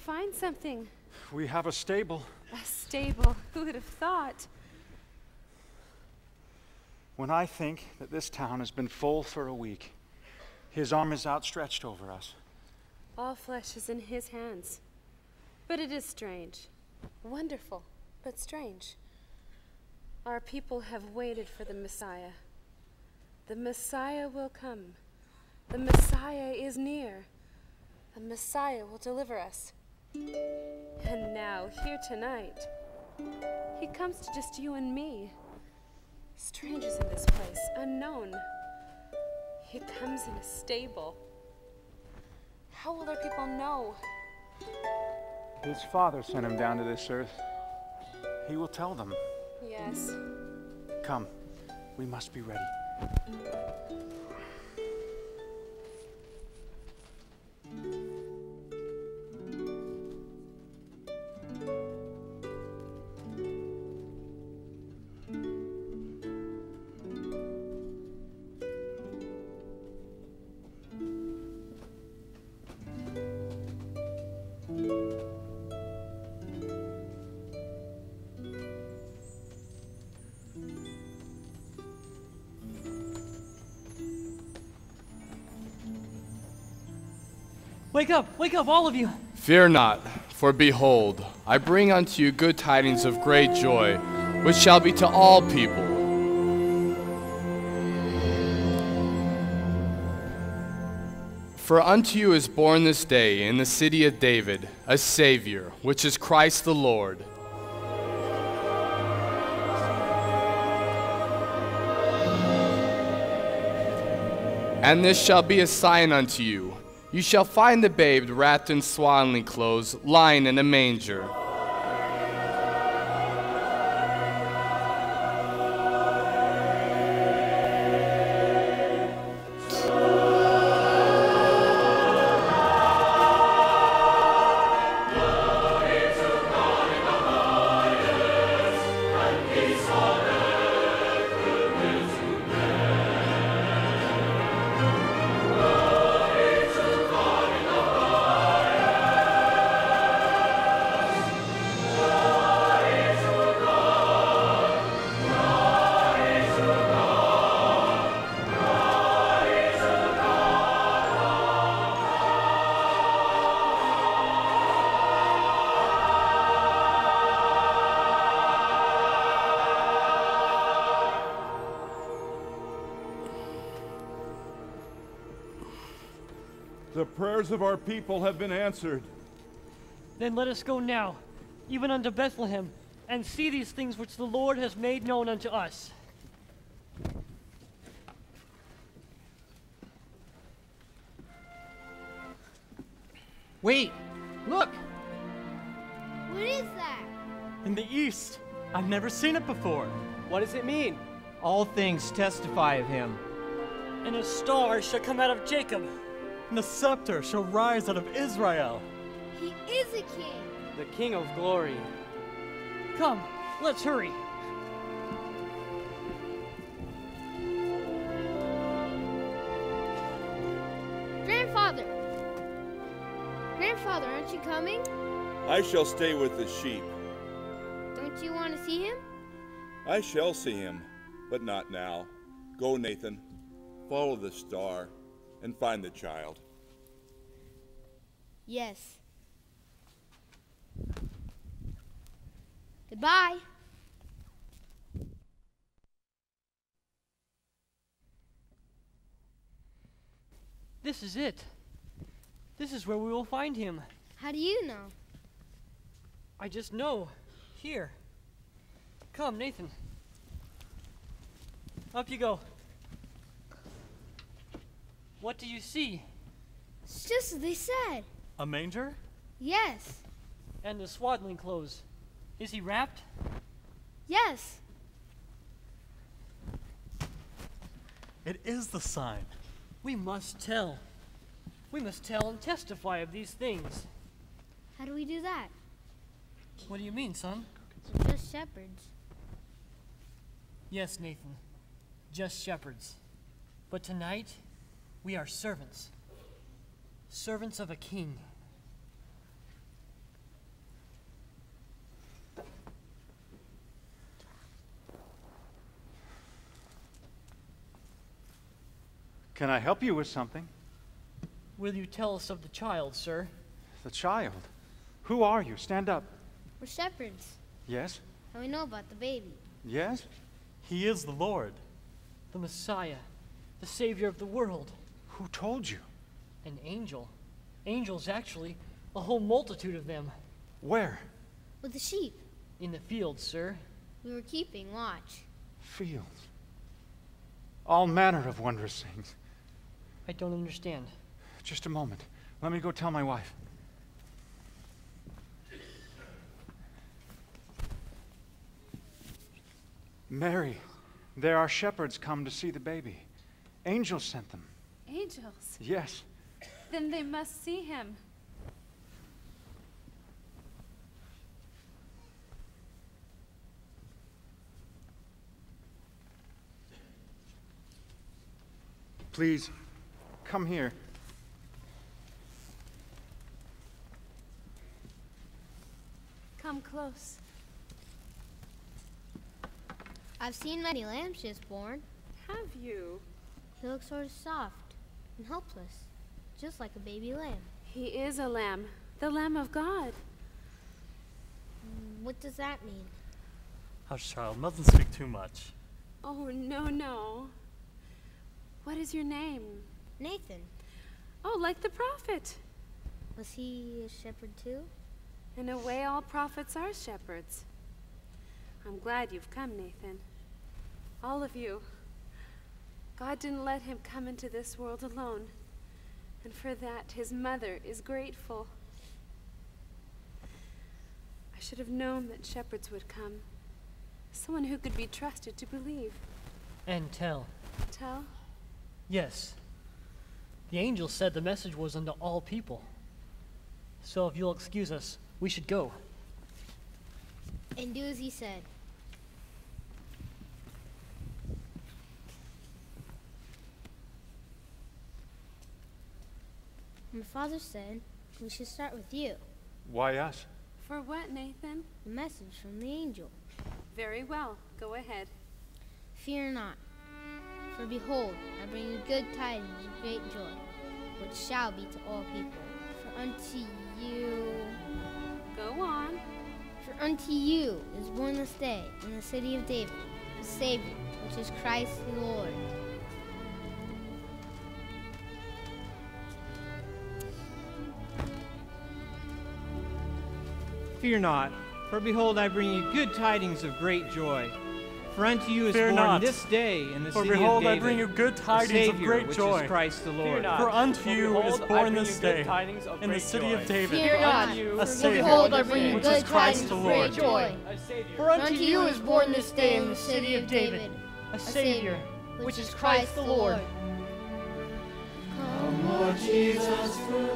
find something? We have a stable. A stable. Who would have thought? When I think that this town has been full for a week, his arm is outstretched over us. All flesh is in his hands. But it is strange. Wonderful, but strange. Our people have waited for the Messiah. The Messiah will come. The Messiah is near. The Messiah will deliver us. And now, here tonight, he comes to just you and me. Strangers in this place, unknown. He comes in a stable. How will our people know? His father sent him down to this earth. He will tell them. Yes. Come, we must be ready. Wake up! Wake up, all of you! Fear not, for behold, I bring unto you good tidings of great joy, which shall be to all people. For unto you is born this day in the city of David a Savior, which is Christ the Lord. And this shall be a sign unto you. You shall find the babe wrapped in swaddling clothes, lying in a manger. Prayers of our people have been answered. Then let us go now, even unto Bethlehem, and see these things which the Lord has made known unto us. Wait! Look! What is that? In the east. I've never seen it before. What does it mean? All things testify of him. And a star shall come out of Jacob. And a scepter shall rise out of Israel. He is a king. The King of glory. Come, let's hurry. Grandfather! Grandfather, aren't you coming? I shall stay with the sheep. Don't you want to see him? I shall see him, but not now. Go, Nathan. Follow the star and find the child. Yes. Goodbye. This is it. This is where we will find him. How do you know? I just know. Here. Come, Nathan. Up you go. What do you see? It's just as they said. A manger? Yes. And the swaddling clothes. Is he wrapped? Yes. It is the sign. We must tell. We must tell and testify of these things. How do we do that? What do you mean, son? We're just shepherds. Yes, Nathan. Just shepherds. But tonight, we are servants, servants of a king. Can I help you with something? Will you tell us of the child, sir? The child? Who are you? Stand up. We're shepherds. Yes? And we know about the baby. Yes? He is the Lord, the Messiah, the Savior of the world. Who told you? An angel. Angels, actually. A whole multitude of them. Where? With the sheep, In the fields, sir. we were keeping watch. Fields. All manner of wondrous things. I don't understand. Just a moment. Let me go tell my wife. Mary, there are shepherds come to see the baby. Angels sent them. Angels. Yes. Then they must see him. Please, come here. Come close. I've seen many lambs just born. Have you? He looks sort of soft and helpless, just like a baby lamb. He is a lamb, the Lamb of God. Mm, what does that mean? Hush, child. Mustn't speak too much. Oh, no, no. What is your name? Nathan. Oh, like the prophet. Was he a shepherd too? In a way, all prophets are shepherds. I'm glad you've come, Nathan. All of you. God didn't let him come into this world alone. And for that, his mother is grateful. I should have known that shepherds would come. Someone who could be trusted to believe. And tell. Tell? Yes. The angel said the message was unto all people. So if you'll excuse us, we should go. And do as he said. My father said we should start with you. Why us? For what, Nathan? The message from the angel. Very well. Go ahead. Fear not, for behold, I bring you good tidings of great joy, which shall be to all people. For unto you. Go on. For unto you is born this day in the city of David a Savior, which is Christ the Lord. Fear not, for behold, I bring you good tidings of great joy. For unto you is Fear born not, this day in the for city behold, of I David bring you good a tidings of Savior, great which joy. is Christ the Lord. For unto For you is behold, I born bring this you good day tidings of in the great city joy. of David Fear not, a for Savior, behold, I bring you which good is Christ tidings the of Lord. great joy. For unto you is born this day in the city of David a Savior, which is Christ the Lord. Come, Lord Jesus, fill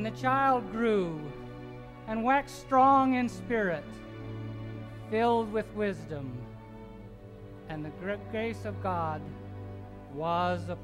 And the child grew and waxed strong in spirit, filled with wisdom, and the grace of God was upon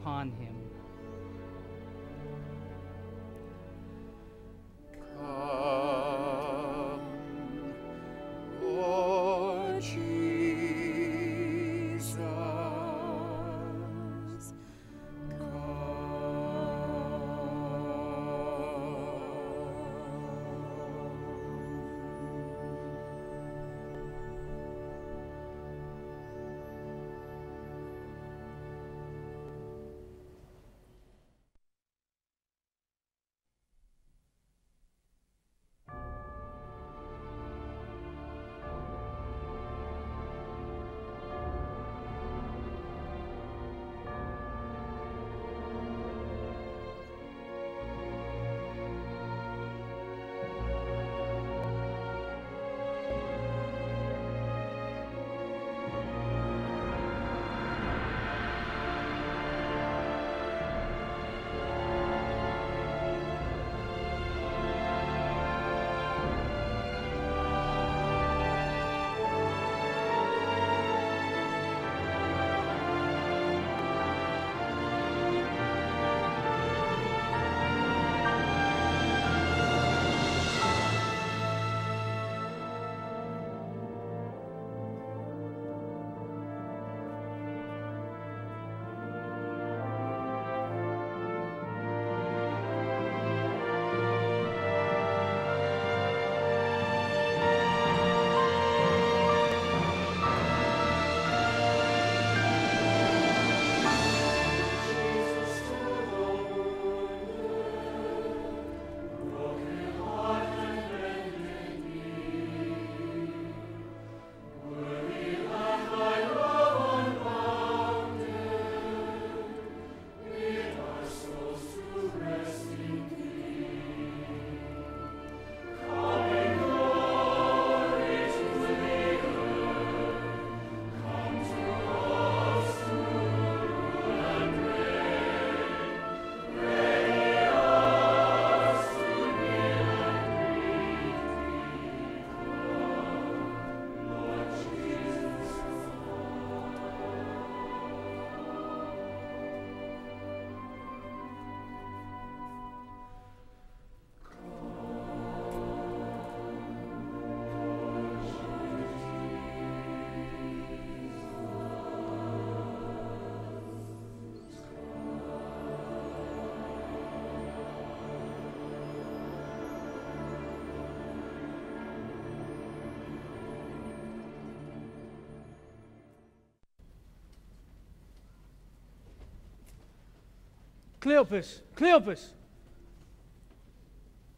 Cleopas, Cleopas,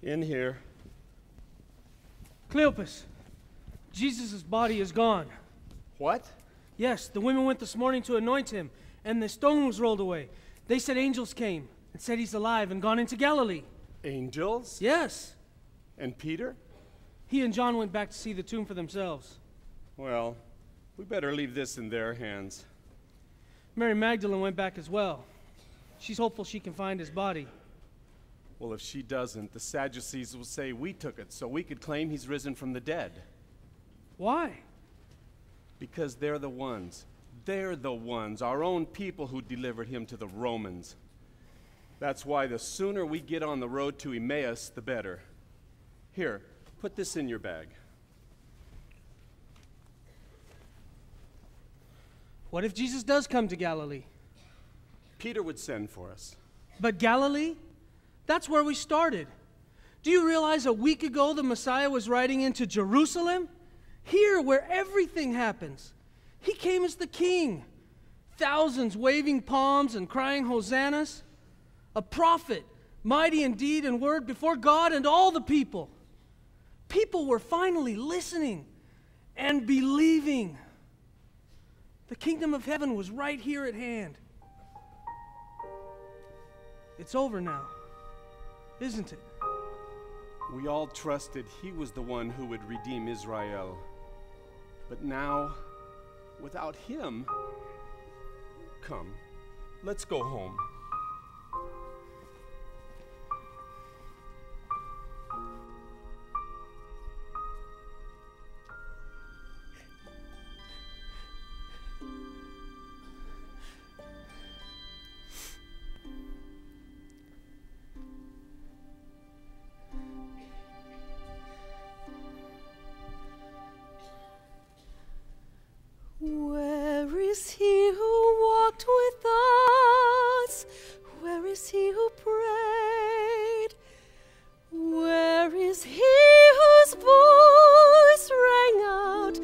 In here. Cleopas. Jesus' body is gone. What? Yes, the women went this morning to anoint him, and the stone was rolled away. They said angels came and said he's alive and gone into Galilee. Angels? Yes. And Peter? He and John went back to see the tomb for themselves. Well, we better leave this in their hands. Mary Magdalene went back as well. She's hopeful she can find his body. Well, if she doesn't, the Sadducees will say we took it, so we could claim he's risen from the dead. Why? Because they're the ones. They're the ones, our own people, who delivered him to the Romans. That's why the sooner we get on the road to Emmaus, the better. Here, put this in your bag. What if Jesus does come to Galilee? Peter would send for us. But Galilee? That's where we started. Do you realize a week ago the Messiah was riding into Jerusalem? Here, where everything happens. He came as the king. Thousands waving palms and crying hosannas. A prophet, mighty in deed and word before God and all the people. People were finally listening and believing. The kingdom of heaven was right here at hand. It's over now, isn't it? We all trusted he was the one who would redeem Israel. But now, without him, come, let's go home. Is he who walked with us? Where is he who prayed? Where is he whose voice rang out,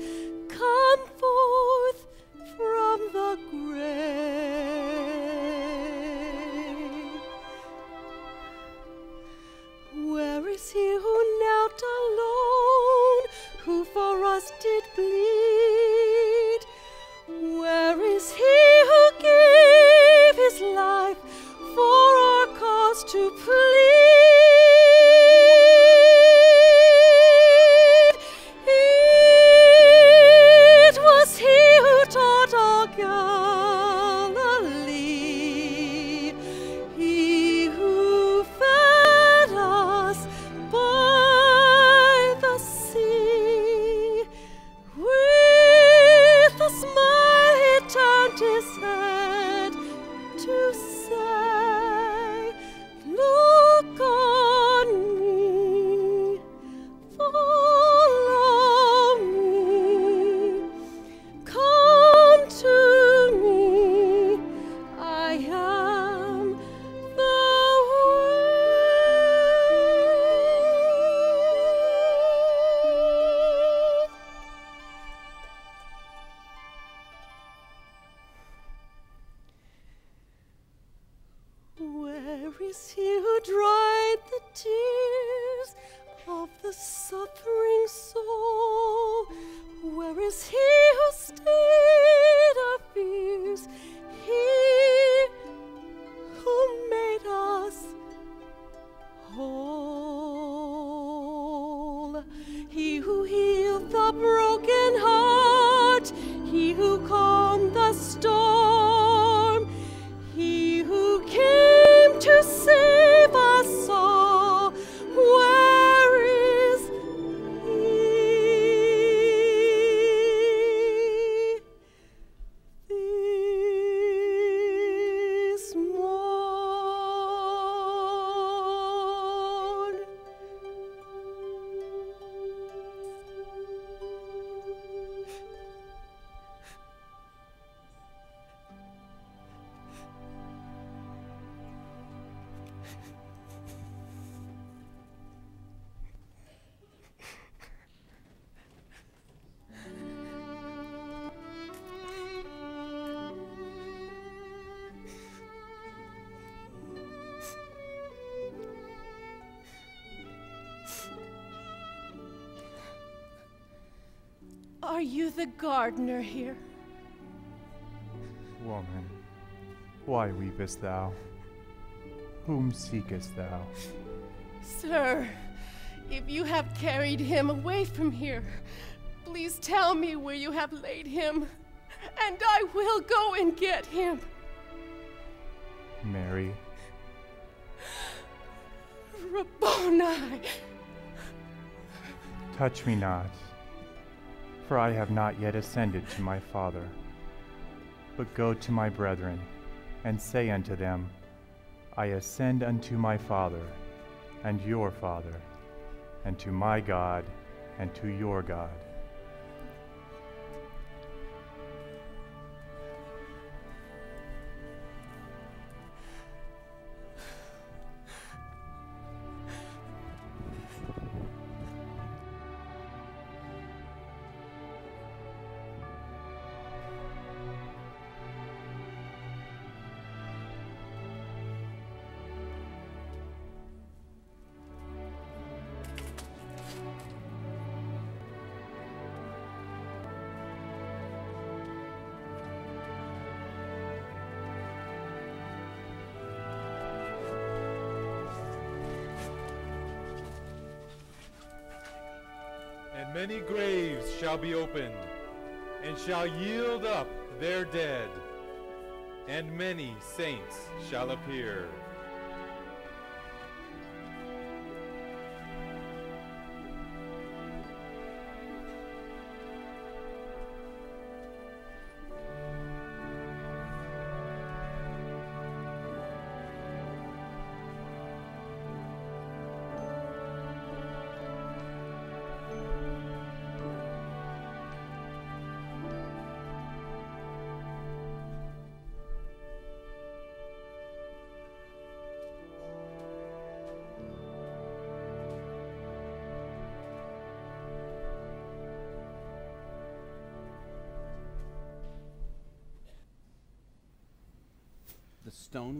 Come forth from the grave? Where is he who knelt alone, who for us did bleed? The gardener here? Woman, why weepest thou? Whom seekest thou? Sir, if you have carried him away from here, please tell me where you have laid him, and I will go and get him. Mary, Rabboni! touch me not, for I have not yet ascended to my Father. But go to my brethren, and say unto them, I ascend unto my Father, and your Father, and to my God, and to your God. Many graves shall be opened, and shall yield up their dead, and many saints shall appear.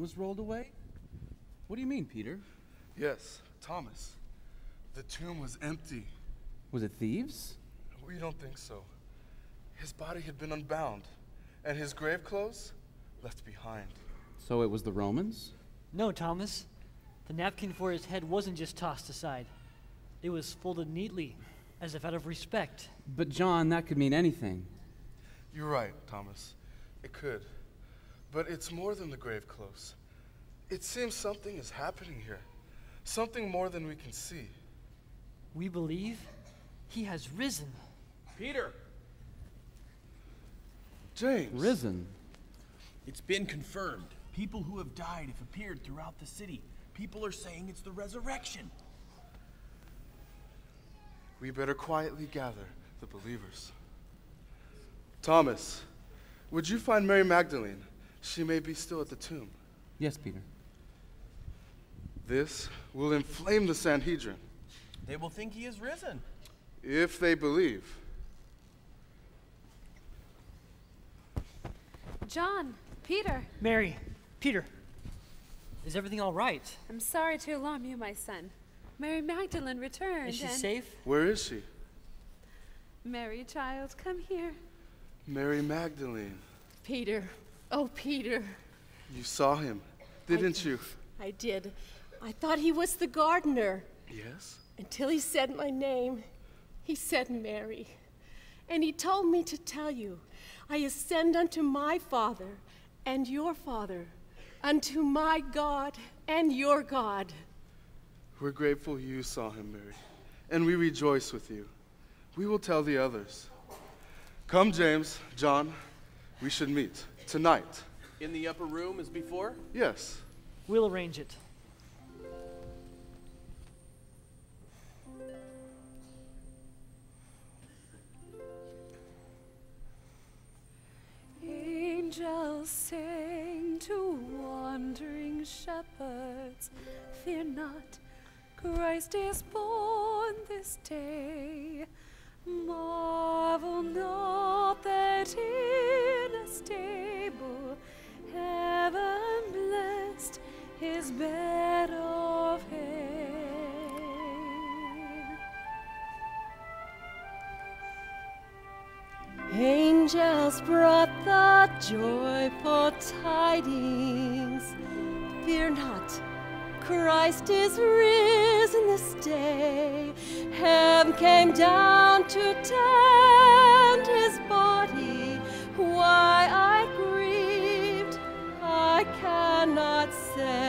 Was rolled away? What do you mean, Peter? Yes, Thomas. The tomb was empty. Was it thieves? We don't think so. His body had been unbound, and his grave clothes left behind. So it was the Romans? No, Thomas. The napkin for his head wasn't just tossed aside, it was folded neatly, as if out of respect. But, John, that could mean anything. You're right, Thomas. It could. But it's more than the grave clothes. It seems something is happening here. Something more than we can see. We believe he has risen. Peter! James! Risen? It's been confirmed. People who have died have appeared throughout the city. People are saying it's the resurrection. We better quietly gather the believers. Thomas, would you find Mary Magdalene? She may be still at the tomb. Yes, Peter. This will inflame the Sanhedrin They will think he is risen. if they believe. John, Peter, Mary, Peter, is everything all right? I'm sorry to alarm you, my son. Mary Magdalene returned. Is she and safe? Where is she? Mary, child, come here. Mary Magdalene. Peter. Oh, Peter. You saw him, didn't you? I did. I thought he was the gardener Yes? until he said my name. He said Mary. And he told me to tell you, I ascend unto my Father and your Father, unto my God and your God. We're grateful you saw him, Mary, and we rejoice with you. We will tell the others. Come, James, John, we should meet tonight. In the upper room as before? Yes. We'll arrange it. Angels sing to wandering shepherds, Fear not, Christ is born this day. Marvel not that in a stable his bed of hay. angels brought the joyful tidings. Fear not, Christ is risen this day. Heaven came down to tend his body. Why I I cannot say.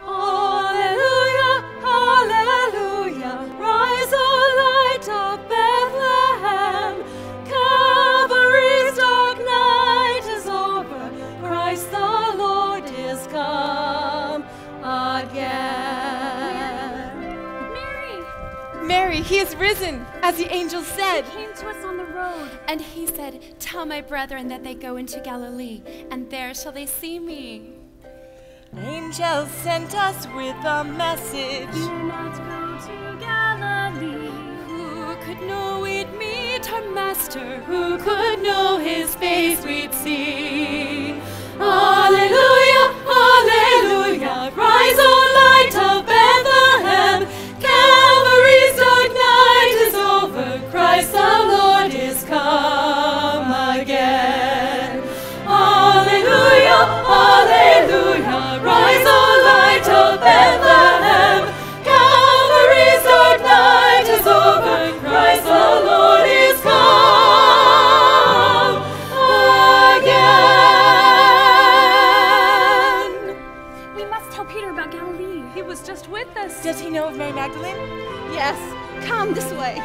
Hallelujah, hallelujah, rise, O light of Bethlehem. Calvary's dark night is over, Christ the Lord is come again. Mary! Mary, he is risen, as the angel said. He came to us on the road. And he said, Tell my brethren that they go into Galilee, and there shall they see me. Angels sent us with a message. Do not go to Galilee. Who could know we'd meet our master? Who could know his face we'd see? Hallelujah, hallelujah, rise, O light of Bethlehem. Calvary's dark night is over, Christ the Lord is come again. We must tell Peter about Galilee. He was just with us. Does he know of Mary Magdalene? Yes, come this way.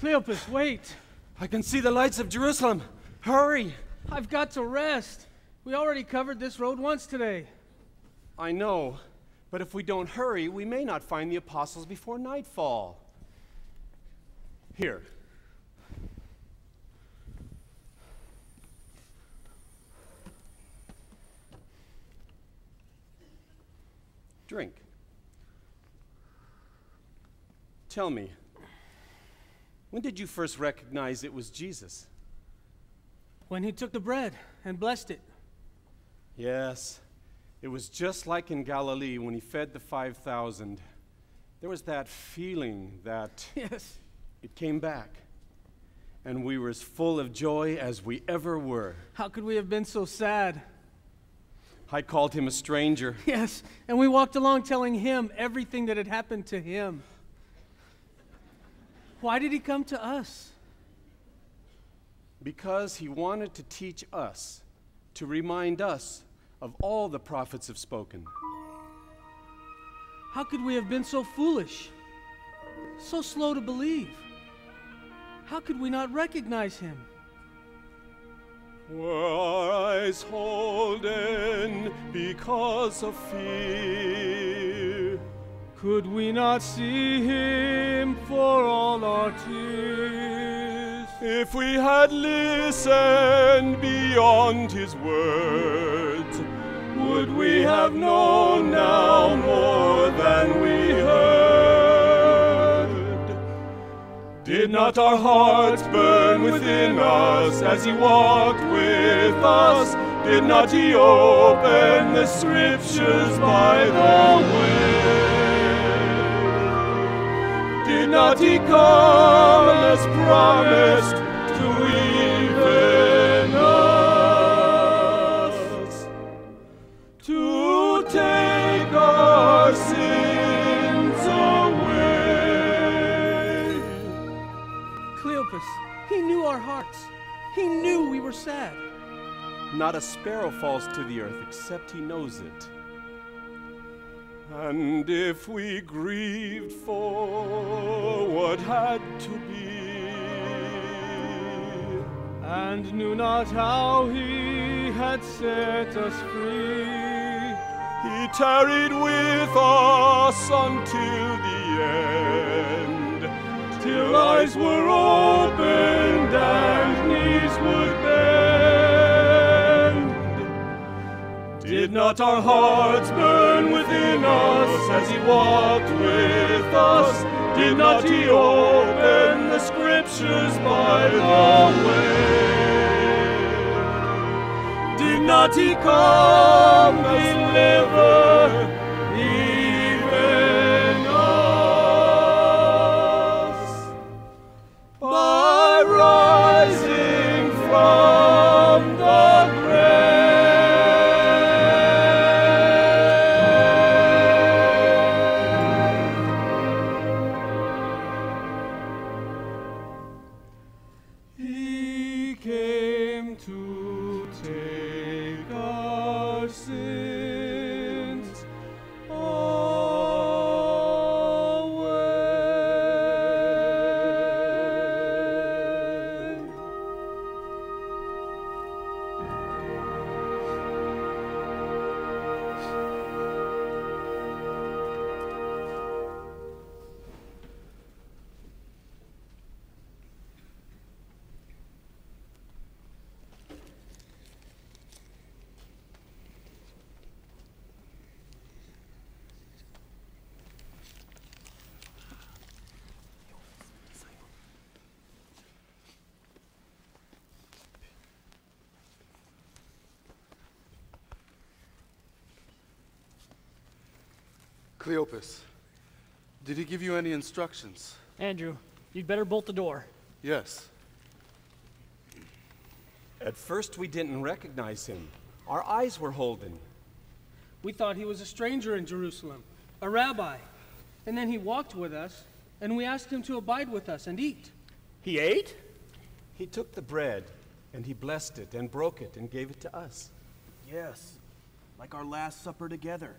Cleopas, wait. I can see the lights of Jerusalem. Hurry! I've got to rest. We already covered this road once today. I know, but if we don't hurry, we may not find the apostles before nightfall. Here. Drink. Tell me, when did you first recognize it was Jesus? When he took the bread and blessed it. Yes, it was just like in Galilee when he fed the 5,000. There was that feeling that Yes. it came back, and we were as full of joy as we ever were. How could we have been so sad? I called him a stranger. Yes, and we walked along telling him everything that had happened to him. Why did he come to us? Because he wanted to teach us, to remind us of all the prophets have spoken. How could we have been so foolish? So slow to believe? How could we not recognize him? Were our eyes holden because of fear? Could we not see him for all our tears? If we had listened beyond his words, would we have known now more than we heard? Did not our hearts burn within us as he walked with us? Did not he open the scriptures by the way? Not he come as promised to even us to take our sins away? Cleopas, he knew our hearts. He knew we were sad. Not a sparrow falls to the earth except he knows it. And if we grieved for what had to be, and knew not how he had set us free, he tarried with us until the end, till eyes were opened and Did not our hearts burn within us as he walked with us? Did not he open the scriptures by the way? Did not he come deliver rising from Cleopas, did he give you any instructions? Andrew, you'd better bolt the door. Yes. At first, we didn't recognize him. Our eyes were holden. We thought he was a stranger in Jerusalem, a rabbi. And then he walked with us, and we asked him to abide with us and eat. He ate? He took the bread, and he blessed it, and broke it, and gave it to us. Yes, like our Last Supper together.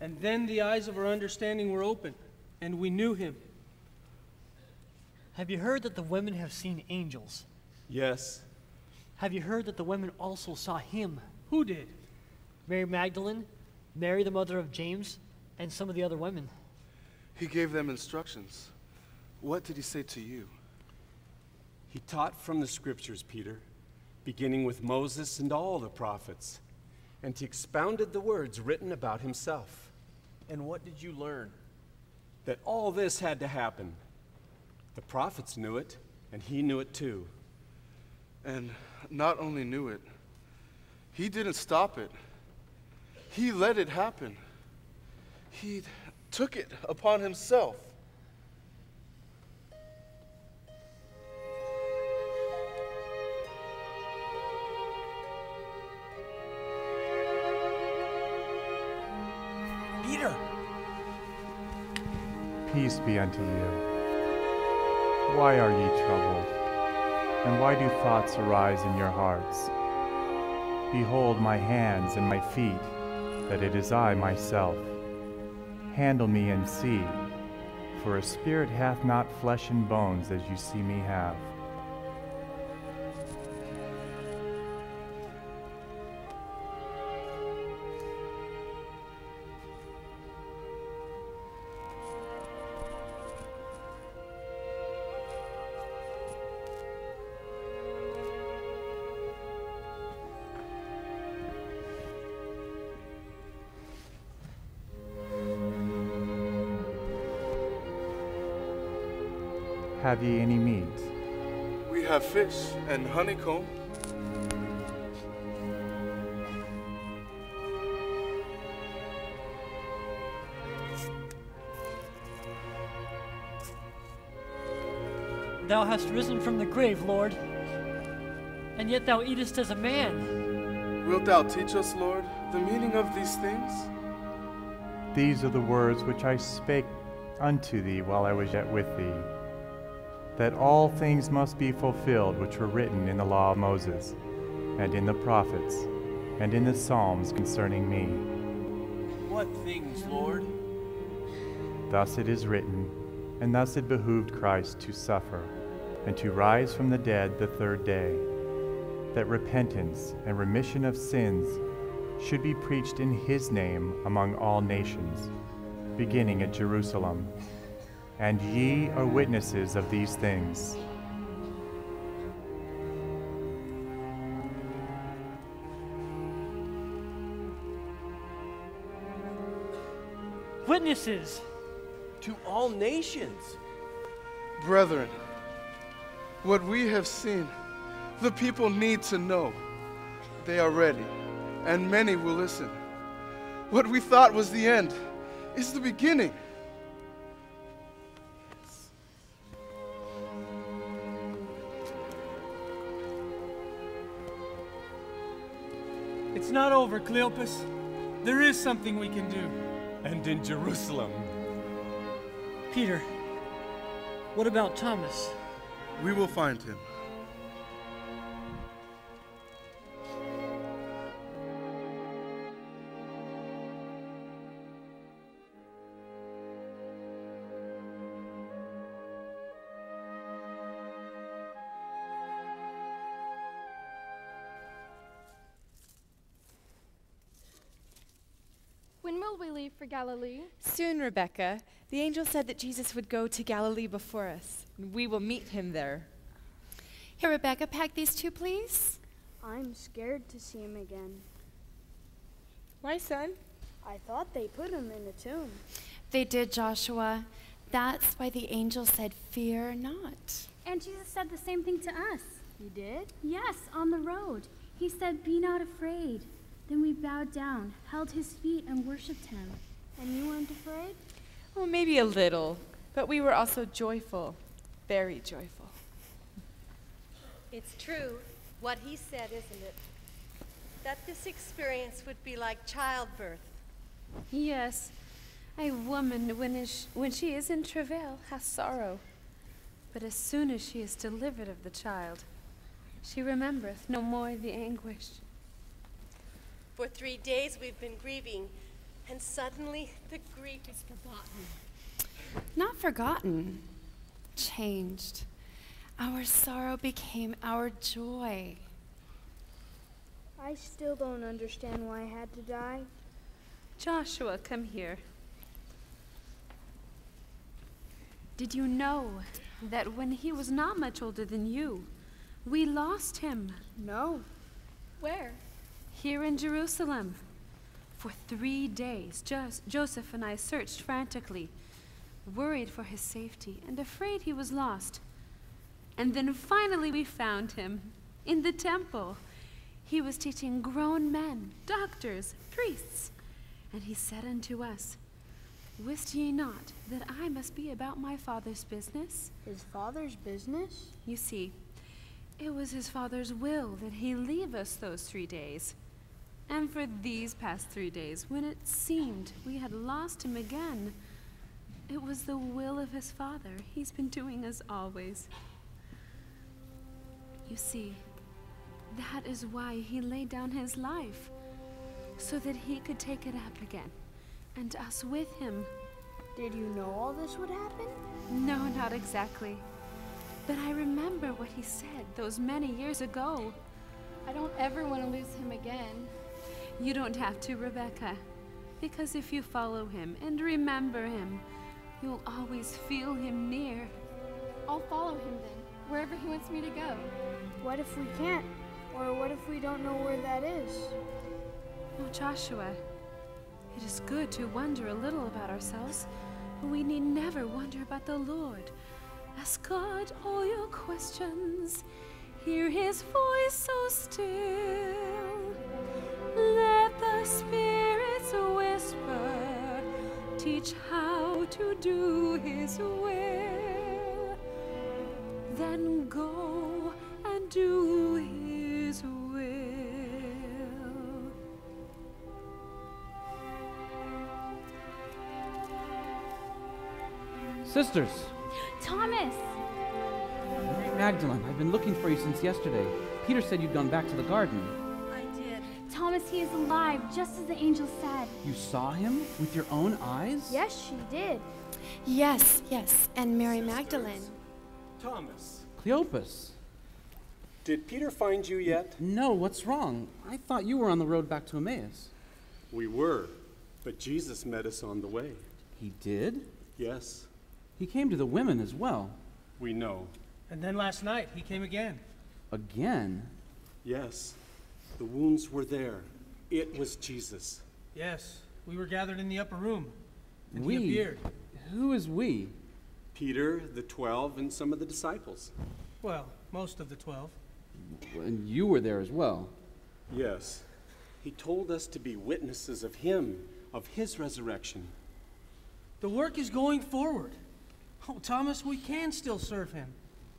And then the eyes of our understanding were opened, and we knew him. Have you heard that the women have seen angels? Yes. Have you heard that the women also saw him? Who did? Mary Magdalene, Mary the mother of James, and some of the other women. He gave them instructions. What did he say to you? He taught from the scriptures, Peter, beginning with Moses and all the prophets, and he expounded the words written about himself. And what did you learn? That all this had to happen. The prophets knew it, and he knew it too. And not only knew it, he didn't stop it. He let it happen. He took it upon himself. Peace be unto you. Why are ye troubled? And why do thoughts arise in your hearts? Behold my hands and my feet, that it is I myself. Handle me and see, for a spirit hath not flesh and bones as you see me have. Have ye any meat? We have fish and honeycomb. Thou hast risen from the grave, Lord, and yet thou eatest as a man. Wilt thou teach us, Lord, the meaning of these things? These are the words which I spake unto thee while I was yet with thee, that all things must be fulfilled which were written in the law of Moses, and in the prophets, and in the Psalms concerning me. What things, Lord? Thus it is written, and thus it behooved Christ to suffer, and to rise from the dead the third day, that repentance and remission of sins should be preached in his name among all nations, beginning at Jerusalem and ye are witnesses of these things. Witnesses to all nations. Brethren, what we have seen, the people need to know. They are ready, and many will listen. What we thought was the end is the beginning. It's not over, Cleopas. There is something we can do. And in Jerusalem. Peter, what about Thomas? We will find him. Galilee? Soon, Rebecca. The angel said that Jesus would go to Galilee before us. And we will meet him there. Here, Rebecca, pack these two, please. I'm scared to see him again. Why, son? I thought they put him in a tomb. They did, Joshua. That's why the angel said, Fear not. And Jesus said the same thing to us. He did? Yes, on the road. He said, Be not afraid. Then we bowed down, held his feet, and worshipped him. And you weren't afraid? Well, maybe a little, but we were also joyful, very joyful. It's true what he said, isn't it? That this experience would be like childbirth. Yes, a woman, when, is, when she is in travail, has sorrow. But as soon as she is delivered of the child, she remembereth no more the anguish. For three days we've been grieving, and suddenly the grief is forgotten. Not forgotten, changed. Our sorrow became our joy. I still don't understand why I had to die. Joshua, come here. Did you know that when he was not much older than you, we lost him? No. Where? Here in Jerusalem. For three days, Jos- Joseph and I searched frantically, worried for his safety and afraid he was lost. And then finally we found him in the temple. He was teaching grown men, doctors, priests. And he said unto us, Wist ye not that I must be about my father's business? His father's business? You see, it was his father's will that he leave us those three days. And for these past three days, when it seemed we had lost him again, it was the will of his father. He's been doing as always. You see, that is why he laid down his life, so that he could take it up again, and us with him. Did you know all this would happen? No, not exactly. But I remember what he said those many years ago. I don't ever want to lose him again. You don't have to, Rebecca, because if you follow him and remember him, you'll always feel him near. I'll follow him then, wherever he wants me to go. What if we can't? Or what if we don't know where that is? Oh, Joshua, it is good to wonder a little about ourselves, but we need never wonder about the Lord. Ask God all your questions. Hear his voice so still. Let the spirits whisper, teach how to do his will. Then go and do his will. Sisters, Thomas! Mary Magdalene, I've been looking for you since yesterday. Peter said you'd gone back to the garden. I did. Thomas, he is alive, just as the angel said. You saw him with your own eyes? Yes, she did. Yes, yes, and Mary Magdalene. Thomas, Cleopas. did Peter find you yet? No, what's wrong? I thought you were on the road back to Emmaus. We were, but Jesus met us on the way. He did? Yes, He came to the women as well. we know. And then last night, he came again. Again? Yes, the wounds were there. It was Jesus. Yes, we were gathered in the upper room. and we? he appeared. Who is we? Peter, the twelve, and some of the disciples. Well, most of the twelve. And you were there as well. Yes. He told us to be witnesses of him, of his resurrection. The work is going forward. Oh, Thomas, we can still serve him.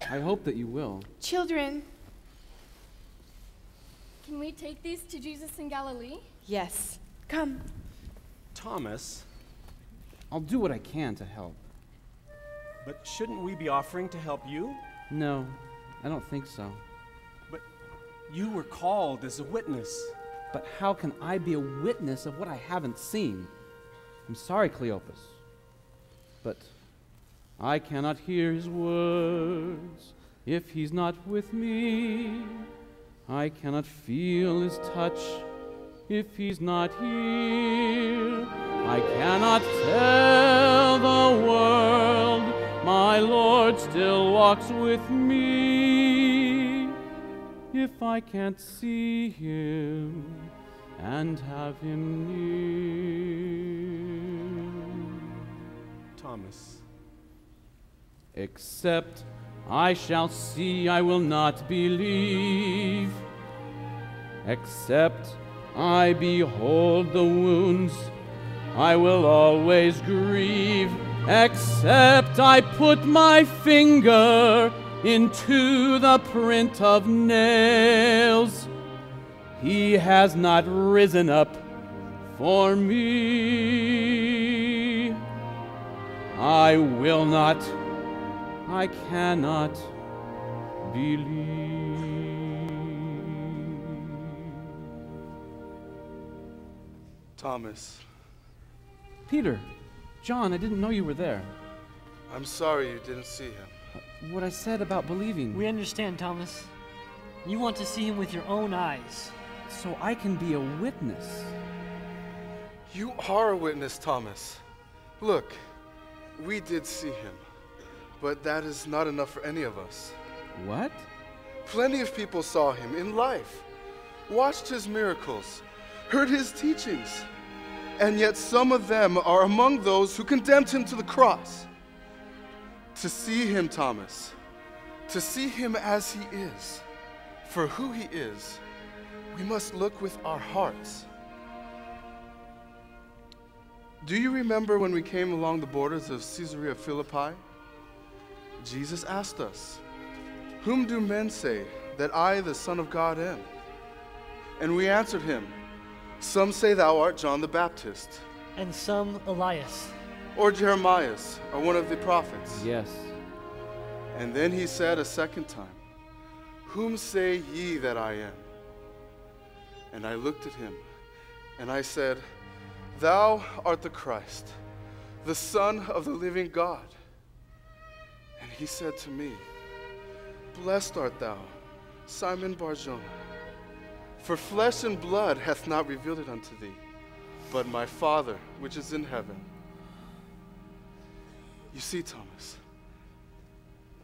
I hope that you will. Children, can we take these to Jesus in Galilee? Yes. Come. Thomas, I'll do what I can to help. but shouldn't we be offering to help you? No, I don't think so. But you were called as a witness. But how can I be a witness of what I haven't seen? I'm sorry, Cleopas. But I cannot hear his words if he's not with me. I cannot feel his touch if he's not here. I cannot tell the world my Lord still walks with me if I can't see him and have him near. Thomas, Except I shall see, I will not believe. Except I behold the wounds, I will always grieve. Except I put my finger into the print of nails, he has not risen up for me. I will not. I cannot believe. Thomas, Peter, John, I didn't know you were there. I'm sorry you didn't see him. What I said about believing. We understand, Thomas. You want to see him with your own eyes. So I can be a witness. You are a witness, Thomas. Look, we did see him, but that is not enough for any of us. What? Plenty of people saw him in life, watched his miracles, heard his teachings, and yet some of them are among those who condemned him to the cross. To see him, Thomas, to see him as he is, for who he is, we must look with our hearts. Do you remember when we came along the borders of Caesarea Philippi? Jesus asked us, Whom do men say that I, the Son of God, am? And we answered him, Some say thou art John the Baptist, And some Elias. or Jeremias, or one of the prophets. Yes. And then he said a second time, Whom say ye that I am? And I looked at him, and I said, Thou art the Christ, the Son of the living God. He said to me, Blessed art thou, Simon Barjona, for flesh and blood hath not revealed it unto thee, but my Father which is in heaven. You see, Thomas,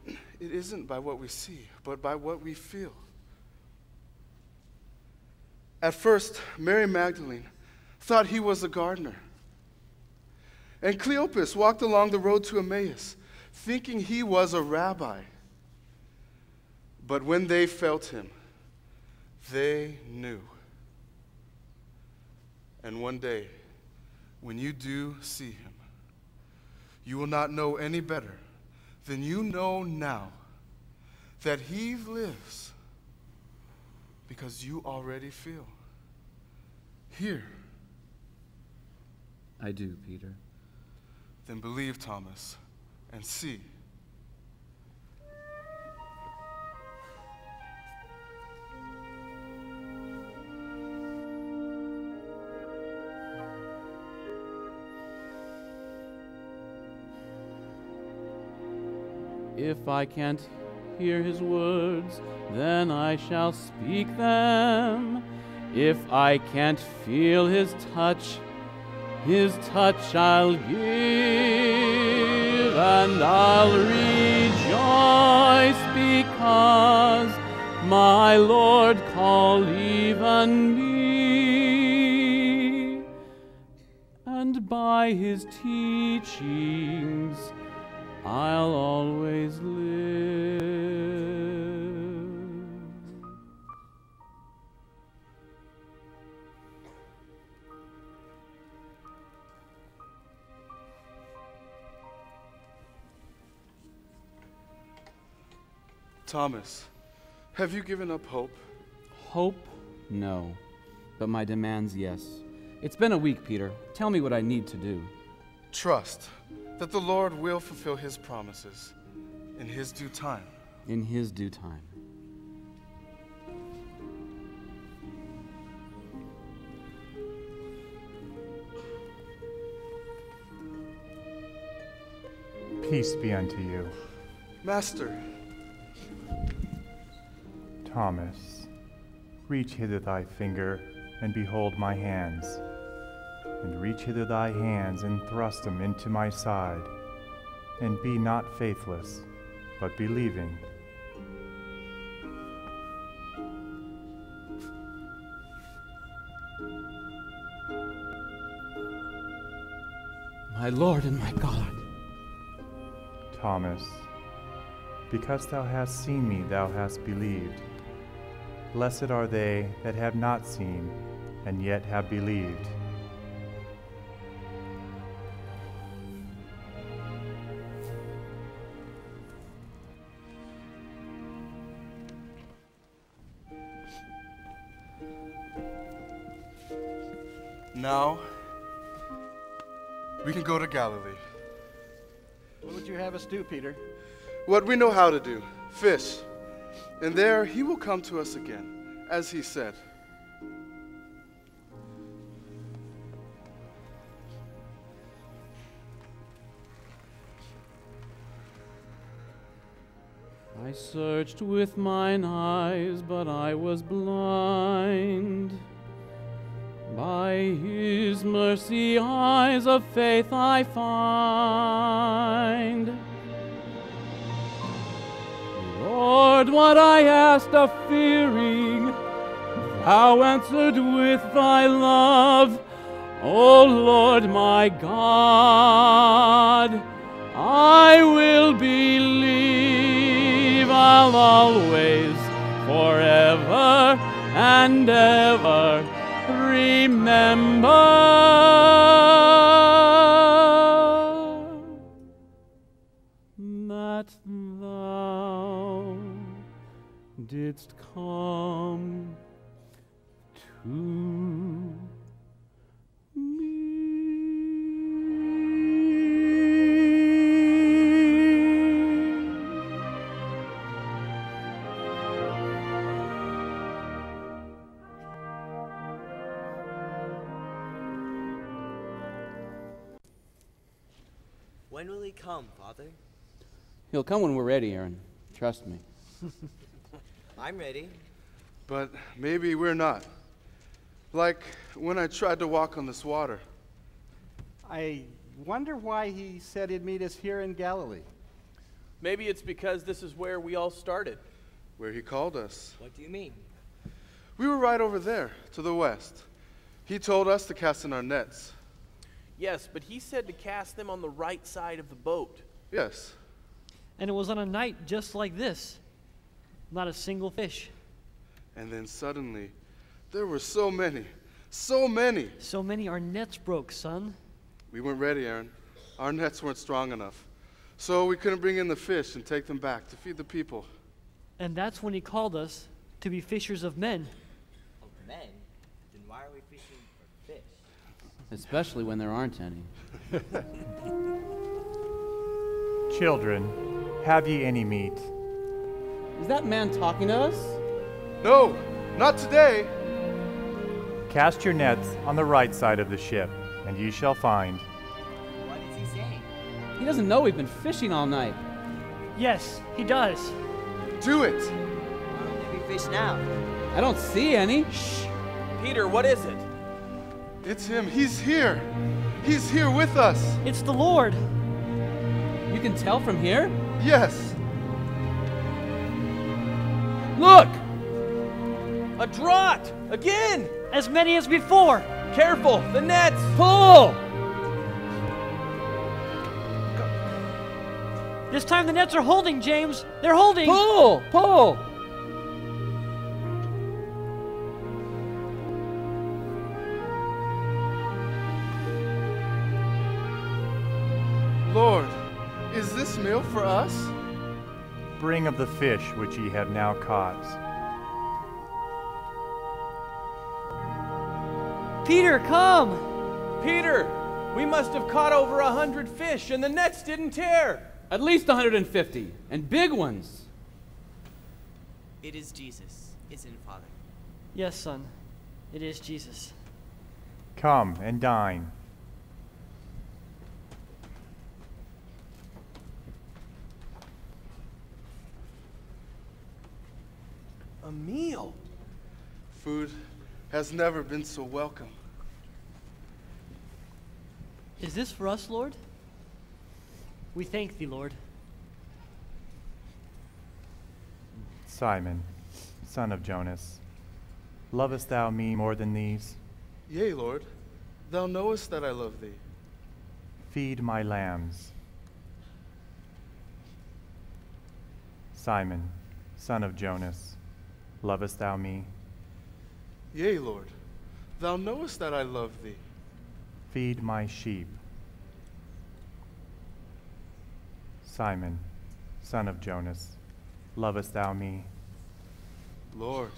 it isn't by what we see, but by what we feel. At first, Mary Magdalene thought he was a gardener. And Cleopas walked along the road to Emmaus, thinking he was a rabbi. But when they felt him, they knew. And one day, when you do see him, you will not know any better than you know now that he lives because you already feel. Here. I do, Peter. Then believe, Thomas, and see. If I can't hear his words, then I shall speak them. If I can't feel his touch, his touch I'll give, and I'll rejoice because my Lord called even me. And by his teachings I'll always live. Thomas, have you given up hope? Hope? No. But my demands, yes. It's been a week, Peter. Tell me what I need to do. Trust that the Lord will fulfill his promises in his due time. In his due time. Peace be unto you. Master, Thomas, reach hither thy finger, and behold my hands. And reach hither thy hands, and thrust them into my side. And be not faithless, but believing. My Lord and my God. Thomas, because thou hast seen me, thou hast believed. Blessed are they that have not seen, and yet have believed. now we can go to Galilee. What would you have us do, Peter? What we know how to do fish. And there he will come to us again, as he said. I searched with mine eyes, but I was blind. By his mercy, eyes of faith I find. Lord, what I asked of fearing, thou answered with thy love. O Lord my God, I will believe, I'll always, forever and ever remember didst come to When will he come, Father? He'll come when we're ready, Aaron. Trust me. I'm ready. But maybe we're not. Like when I tried to walk on this water. I wonder why he said he'd meet us here in Galilee. Maybe it's because this is where we all started. Where he called us. What do you mean? We were right over there, to the west. He told us to cast in our nets. Yes, but he said to cast them on the right side of the boat. Yes. And it was on a night just like this. Not a single fish. And then suddenly, there were so many, so many. So many our nets broke, son. We weren't ready, Aaron. Our nets weren't strong enough. So we couldn't bring in the fish and take them back to feed the people. And that's when he called us to be fishers of men. Of men? Then why are we fishing for fish? Especially when there aren't any. Children, have ye any meat? Is that man talking to us? No, not today. Cast your nets on the right side of the ship, and ye shall find. What is he saying? He doesn't know we've been fishing all night. Yes, he does. Do it. Why don't there be fish now? I don't see any. Shh. Peter, what is it? It's him. He's here. He's here with us. It's the Lord. You can tell from here? Yes. Look! A draught! Again! As many as before! Careful! The nets! Pull! This time the nets are holding, James! They're holding! Pull! Pull! Lord, is this meal for us? Bring of the fish which ye have now caught. Peter, come! Peter, we must have caught over a hundred fish and the nets didn't tear. At least 150, and big ones. It is Jesus, isn't it, Father? Yes, son. It is Jesus. Come and dine. A meal. Food has never been so welcome. Is this for us, Lord? We thank thee, Lord. Simon, son of Jonas, lovest thou me more than these? Yea, Lord, thou knowest that I love thee. Feed my lambs. Simon, son of Jonas, lovest thou me? Yea, Lord, thou knowest that I love thee. Feed my sheep. Simon, son of Jonas, lovest thou me? Lord,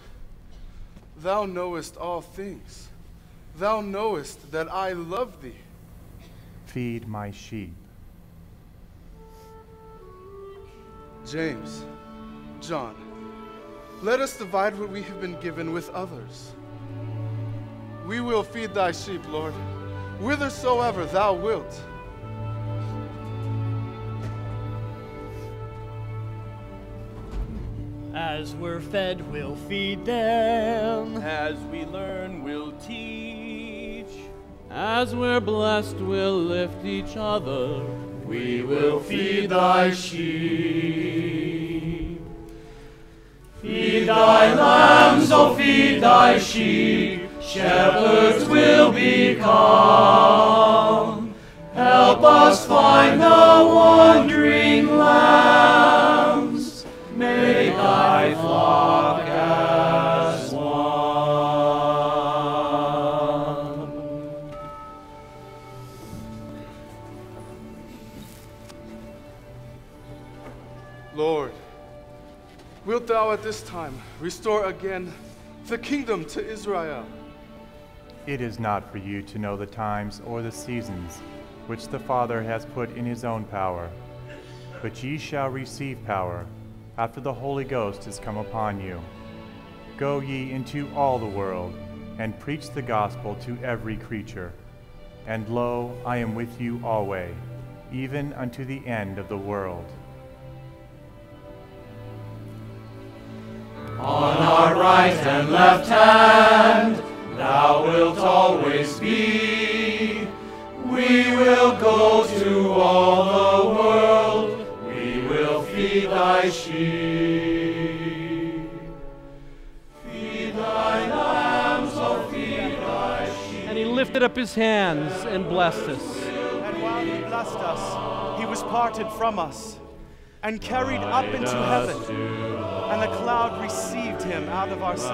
thou knowest all things. Thou knowest that I love thee. Feed my sheep. James, John, let us divide what we have been given with others. We will feed thy sheep, Lord, whithersoever thou wilt. As we're fed, we'll feed them. As we learn, we'll teach. As we're blessed, we'll lift each other. We will feed thy sheep. Feed thy lambs, oh feed thy sheep. Shepherds will become. Help us find the wandering lambs. may thy flock thou at this time restore again the kingdom to Israel? It is not for you to know the times or the seasons which the Father has put in his own power, but ye shall receive power after the Holy Ghost is come upon you. Go ye into all the world and preach the gospel to every creature. And lo, I am with you always, even unto the end of the world. On our right and left hand, thou wilt always be. We will go to all the world, we will feed thy sheep. Feed thy lambs, oh feed thy sheep. And he lifted up his hands and blessed us. And while he blessed us, he was parted from us and carried up into heaven, and the cloud received him out of our sight.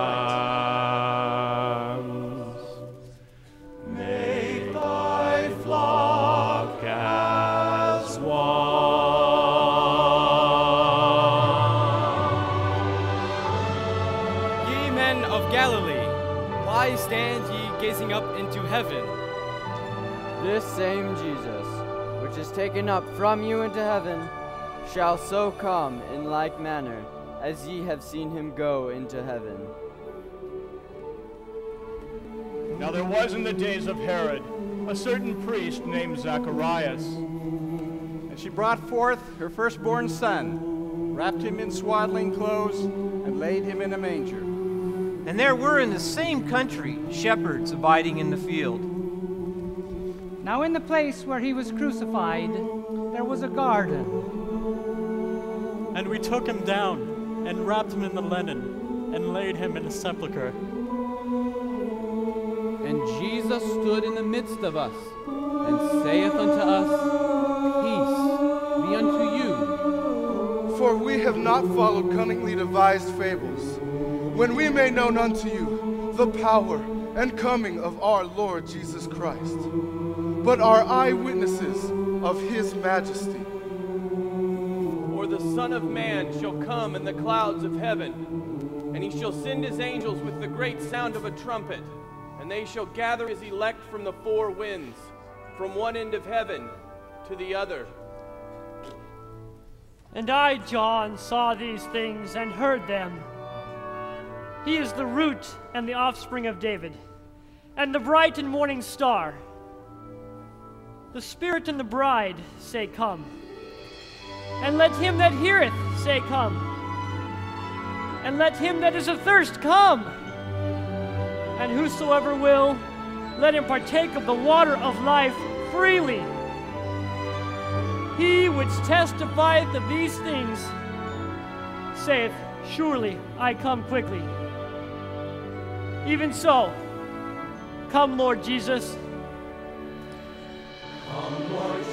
Make thy flock as one. Ye men of Galilee, why stand ye gazing up into heaven? This same Jesus, which is taken up from you into heaven, shall so come in like manner as ye have seen him go into heaven. Now there was in the days of Herod a certain priest named Zacharias. And she brought forth her firstborn son, wrapped him in swaddling clothes, and laid him in a manger. And there were in the same country shepherds abiding in the field. Now, in the place where he was crucified, there was a garden. And we took him down and wrapped him in the linen and laid him in a sepulchre. And Jesus stood in the midst of us and saith unto us, Peace be unto you. For we have not followed cunningly devised fables, when we made known unto you the power and coming of our Lord Jesus Christ, but are eyewitnesses of his majesty. Son of Man shall come in the clouds of heaven, and he shall send his angels with the great sound of a trumpet, and they shall gather his elect from the four winds, from one end of heaven to the other. And I, John, saw these things and heard them. He is the root and the offspring of David, and the bright and morning star. The Spirit and the bride say, Come. And let him that heareth say, Come. And let him that is athirst come. And whosoever will, let him partake of the water of life freely. He which testifieth of these things saith, Surely I come quickly. Even so, come, Lord Jesus. Come, Lord